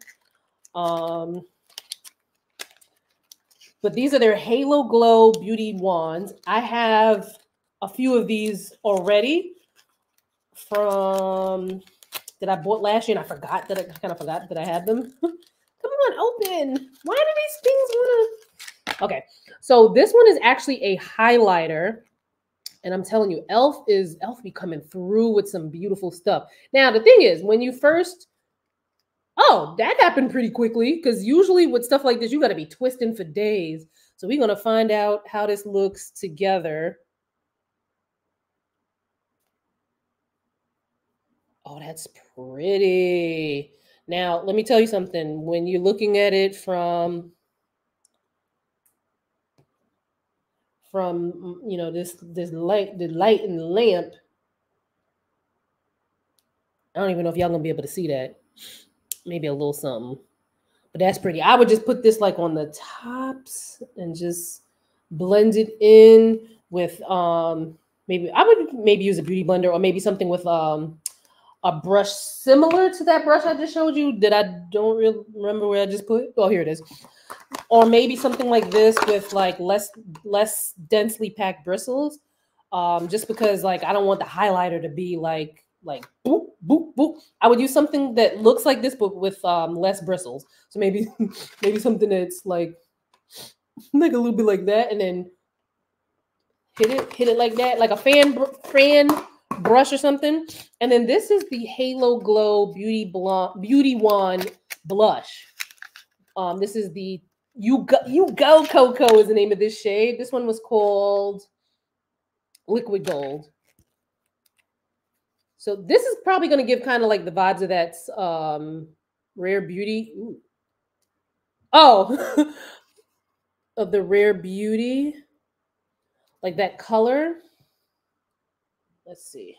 Um, but these are their Halo Glow Beauty Wands. I have a few of these already from that I bought last year, and I forgot that I kind of forgot that I had them. Come on, open. Why do these things want to? Okay, so this one is actually a highlighter, and I'm telling you, Elf is Elf be coming through with some beautiful stuff. Now the thing is, when you first oh, that happened pretty quickly because usually with stuff like this, you got to be twisting for days. So we're going to find out how this looks together. Oh, that's pretty. Now, let me tell you something. When you're looking at it from from you know this this light the light in the lamp i don't even know if y'all gonna be able to see that maybe a little something. But that's pretty. I would just put this like on the tops and just blend it in with um maybe i would maybe use a beauty blender or maybe something with um a brush similar to that brush i just showed you that i don't really remember where i just put. Oh here it is. Or maybe something like this with like less less densely packed bristles um just because like i don't want the highlighter to be like like boop boop boop i would use something that looks like this but with um less bristles so maybe maybe something that's like like a little bit like that and then hit it hit it like that like a fan fan brush or something and then this is the halo glow beauty blonde beauty wand blush um this is the you go, you go, Cocoa is the name of this shade. This one was called Liquid Gold. So this is probably going to give kind of like the vibes of that um, Rare Beauty. Ooh. Oh, of the Rare Beauty, like that color. Let's see.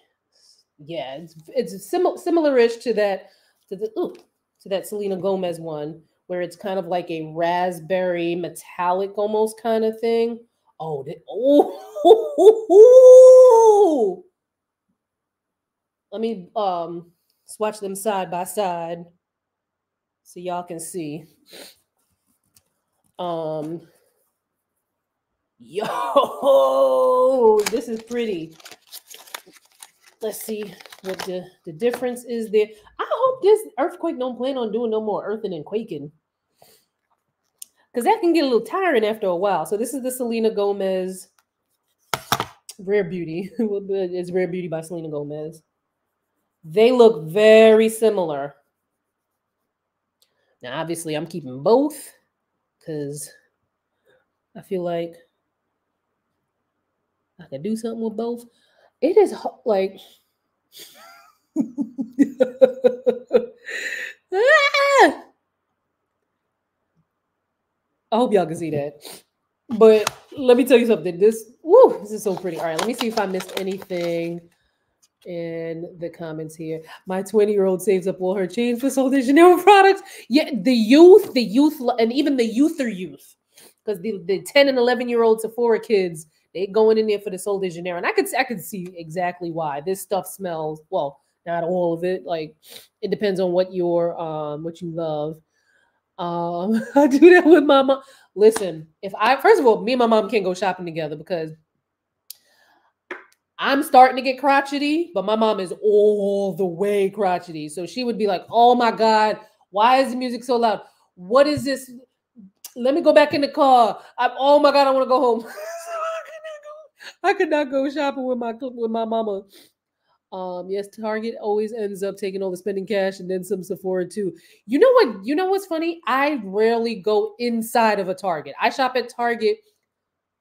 Yeah, it's it's similar similar-ish to that to the ooh, to that Selena Gomez one where it's kind of like a raspberry metallic almost kind of thing. Oh, they, oh, let me um swatch them side by side so y'all can see. Um, yo, this is pretty. Let's see what the the difference is there. I hope this earthquake don't plan on doing no more earthing and quaking because that can get a little tiring after a while. So this is the Selena Gomez Rare Beauty. it's Rare Beauty by Selena Gomez. They look very similar. Now, obviously, I'm keeping both because I feel like I could do something with both. It is like! I hope y'all can see that. But let me tell you something. This, woo, this is so pretty. All right, let me see if I missed anything in the comments here. My 20 year old saves up all her change for Sol de Janeiro products. Yeah, the youth, the youth, and even the youther youth, because the, the 10 and 11 year old Sephora kids, they going in there for the Sol de Janeiro. And I could I could see exactly why. This stuff smells, well, not all of it. Like it depends on what your um what you love. Um, I do that with my mom. Listen, if I first of all, me and my mom can't go shopping together because I'm starting to get crotchety, but my mom is all the way crotchety. So she would be like, "Oh my god, why is the music so loud? What is this? Let me go back in the car. I'm, oh my god, I want to go home." I could not go shopping with my with my mama um, yes, Target always ends up taking all the spending cash and then some Sephora too. You know what? You know what's funny? I rarely go inside of a Target. I shop at Target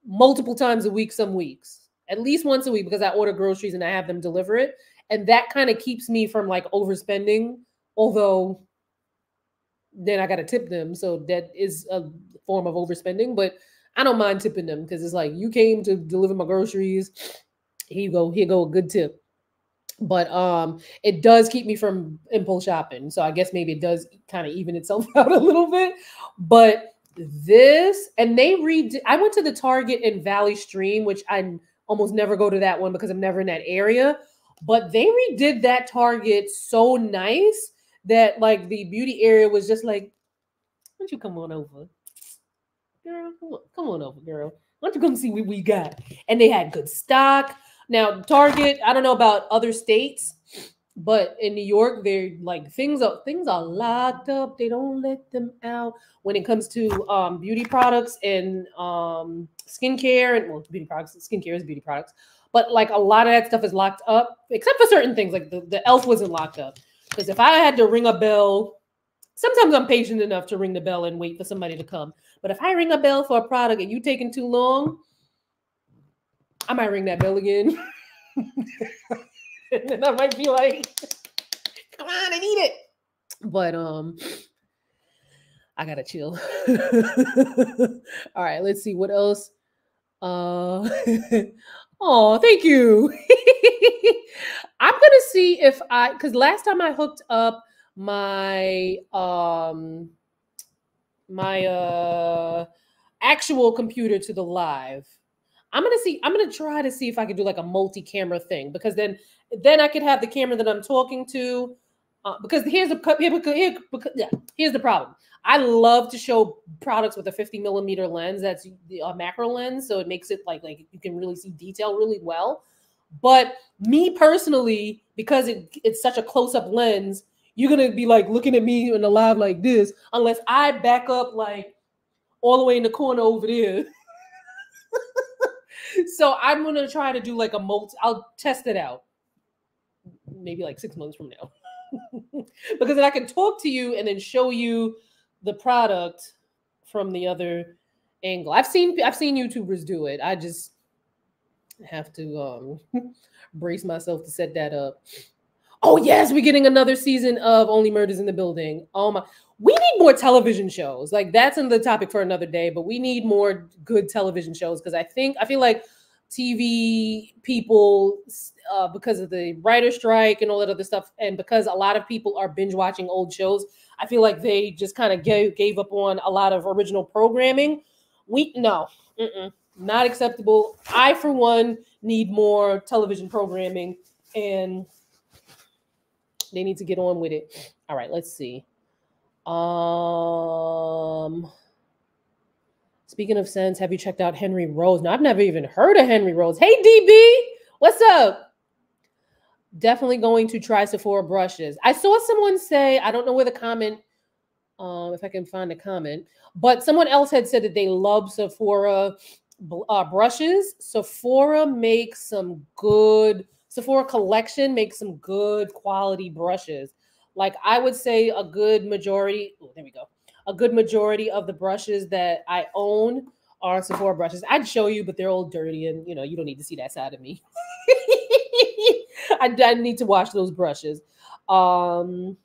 multiple times a week, some weeks, at least once a week, because I order groceries and I have them deliver it. And that kind of keeps me from like overspending, although then I got to tip them. So that is a form of overspending, but I don't mind tipping them because it's like you came to deliver my groceries. Here you go. Here you go a good tip but um it does keep me from impulse shopping so i guess maybe it does kind of even itself out a little bit but this and they read i went to the target in valley stream which i almost never go to that one because i'm never in that area. But they redid that target so nice that like the beauty area was just like why don't you come on over girl? Come on, come on over girl. Why don't you come see what we got? And they had good stock. Now, Target, I don't know about other states, but in New York, they're like things are things are locked up. They don't let them out when it comes to um, beauty products and um, skincare and well, beauty products. Skincare is beauty products, but like a lot of that stuff is locked up, except for certain things. Like the, the elf wasn't locked up because if I had to ring a bell, sometimes I'm patient enough to ring the bell and wait for somebody to come. But if I ring a bell for a product and you taking too long, I might ring that bell again. and then I might be like, come on, I need it. But um, I gotta chill. All right, let's see what else. Uh, oh, thank you. I'm gonna see if I because last time I hooked up my um my uh actual computer to the live. I'm gonna see. I'm gonna try to see if I can do like a multi-camera thing because then then I could have the camera that I'm talking to. Uh, because here's the here, yeah, here's the problem. I love to show products with a 50 millimeter lens. That's a macro lens, so it makes it like like you can really see detail really well. But me personally, because it, it's such a close up lens, you're gonna be like looking at me in the live like this, unless I back up like all the way in the corner over there. so I'm gonna try to do like a multi. I'll test it out, maybe like six months from now, because then I can talk to you and then show you the product from the other angle. I've seen I've seen YouTubers do it. I just have to um brace myself to set that up. Oh yes, we're getting another season of Only Murders in the Building. Oh my, we need more television shows. Like that's another topic for another day. But we need more good television shows because I think I feel like TV people, uh, because of the writer strike and all that other stuff, and because a lot of people are binge watching old shows, I feel like they just kind of gave, gave up on a lot of original programming. We no, not acceptable. I, for one, need more television programming, and they need to get on with it. All right, let's see. Um, speaking of scents, have you checked out Henry Rose? No, I've never even heard of Henry Rose. Hey, DB, what's up? definitely going to try Sephora brushes. I saw someone say, I don't know where the comment, um, if I can find a comment, but someone else had said that they love Sephora uh, brushes. Sephora makes some good, Sephora collection makes some good quality brushes. Like I would say a good majority, oh, there we go. A good majority of the brushes that I own are Sephora brushes. I'd show you, but they're all dirty and you know, you don't need to see that side of me. I, need to wash those brushes. Um,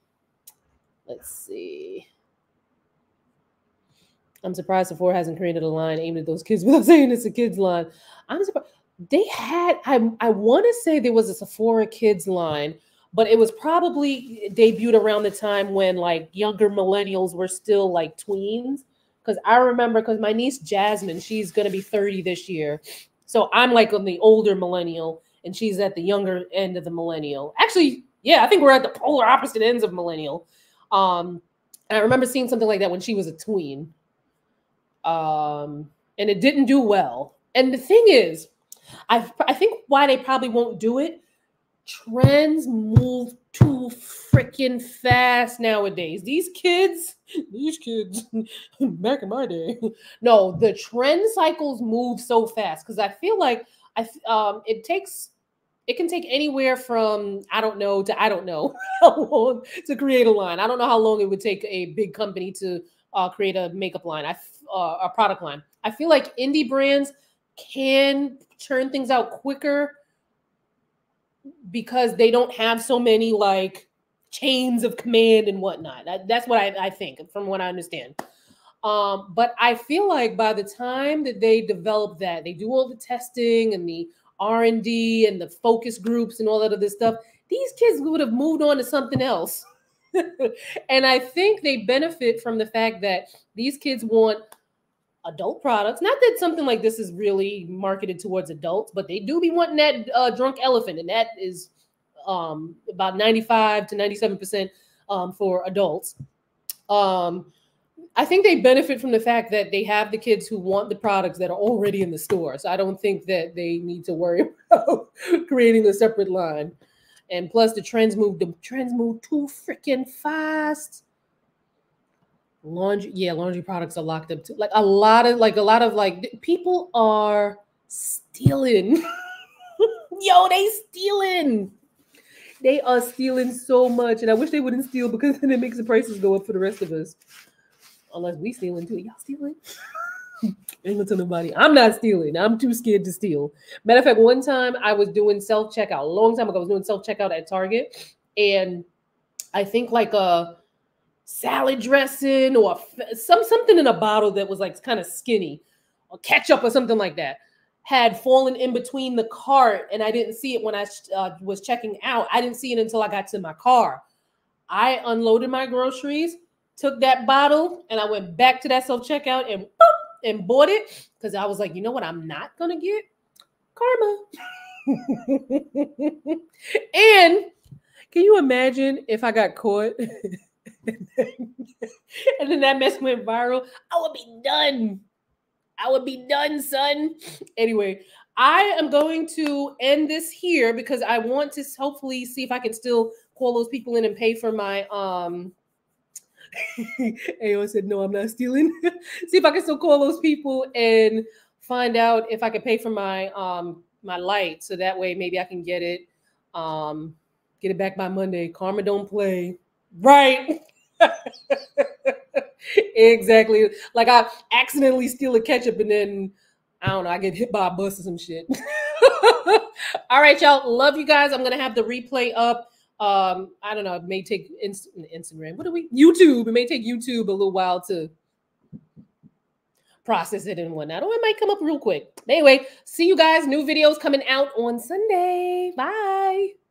let's see. I'm surprised Sephora hasn't created a line aimed at those kids without saying it's a kids line. I'm surprised. They had, I, I want to say there was a Sephora kids line, but it was probably debuted around the time when like younger millennials were still like tweens. Because I remember, because my niece Jasmine, she's going to be 30 this year. So I'm like on the older millennial and she's at the younger end of the millennial. Actually, yeah, I think we're at the polar opposite ends of millennial. Um, I remember seeing something like that when she was a tween. Um, and it didn't do well. And the thing is, I I think why they probably won't do it. Trends move too freaking fast nowadays. These kids, these kids, back in my day, no, the trend cycles move so fast because I feel like I um it takes it can take anywhere from I don't know to I don't know how long to create a line. I don't know how long it would take a big company to uh, create a makeup line, I uh, a product line. I feel like indie brands can churn things out quicker because they don't have so many like chains of command and whatnot. That, that's what I, I think, from what I understand. Um, but I feel like by the time that they develop that, they do all the testing and the R&D and the focus groups and all that other stuff, these kids would have moved on to something else. and I think they benefit from the fact that these kids want adult products. Not that something like this is really marketed towards adults, but they do be wanting that uh, drunk elephant, and that is um, about 95 to 97% um, for adults. Um, I think they benefit from the fact that they have the kids who want the products that are already in the store. So I don't think that they need to worry about creating a separate line. And plus, the trends move. The trends move too freaking fast. Laundry, yeah, laundry products are locked up too. Like a lot of, like a lot of, like people are stealing. Yo, they stealing. They are stealing so much, and I wish they wouldn't steal because then it makes the prices go up for the rest of us unless we stealing too. Y'all stealing? ain't gonna tell nobody. I'm not stealing. I'm too scared to steal. Matter of fact, one time I was doing self checkout a long time ago. I was doing self checkout at Target, and I think like a salad dressing or some something in a bottle that was like kind of skinny or ketchup or something like that had fallen in between the cart and I didn't see it when I uh, was checking out. I didn't see it until I got to my car. I unloaded my groceries, took that bottle, and I went back to that self checkout and boop, and bought it because I was like, you know what, I'm not gonna get karma. and can you imagine if I got caught? and, then, that mess went viral. I would be done. I would be done, son. Anyway, I am going to end this here because I want to hopefully see if I can still call those people in and pay for my um Ayo said, no, I'm not stealing. See if I can still call those people and find out if I can pay for my um my light. So that way maybe I can get it um get it back by Monday. Karma don't play. Right. exactly. Like I accidentally steal a ketchup and then I don't know, I get hit by a bus or some shit. All right, y'all. Love you guys. I'm gonna have the replay up. Um, I don't know, it may take Inst- Instagram. What do we YouTube? It may take YouTube a little while to process it and whatnot. Or it might come up real quick. Anyway, see you guys. New videos coming out on Sunday. Bye.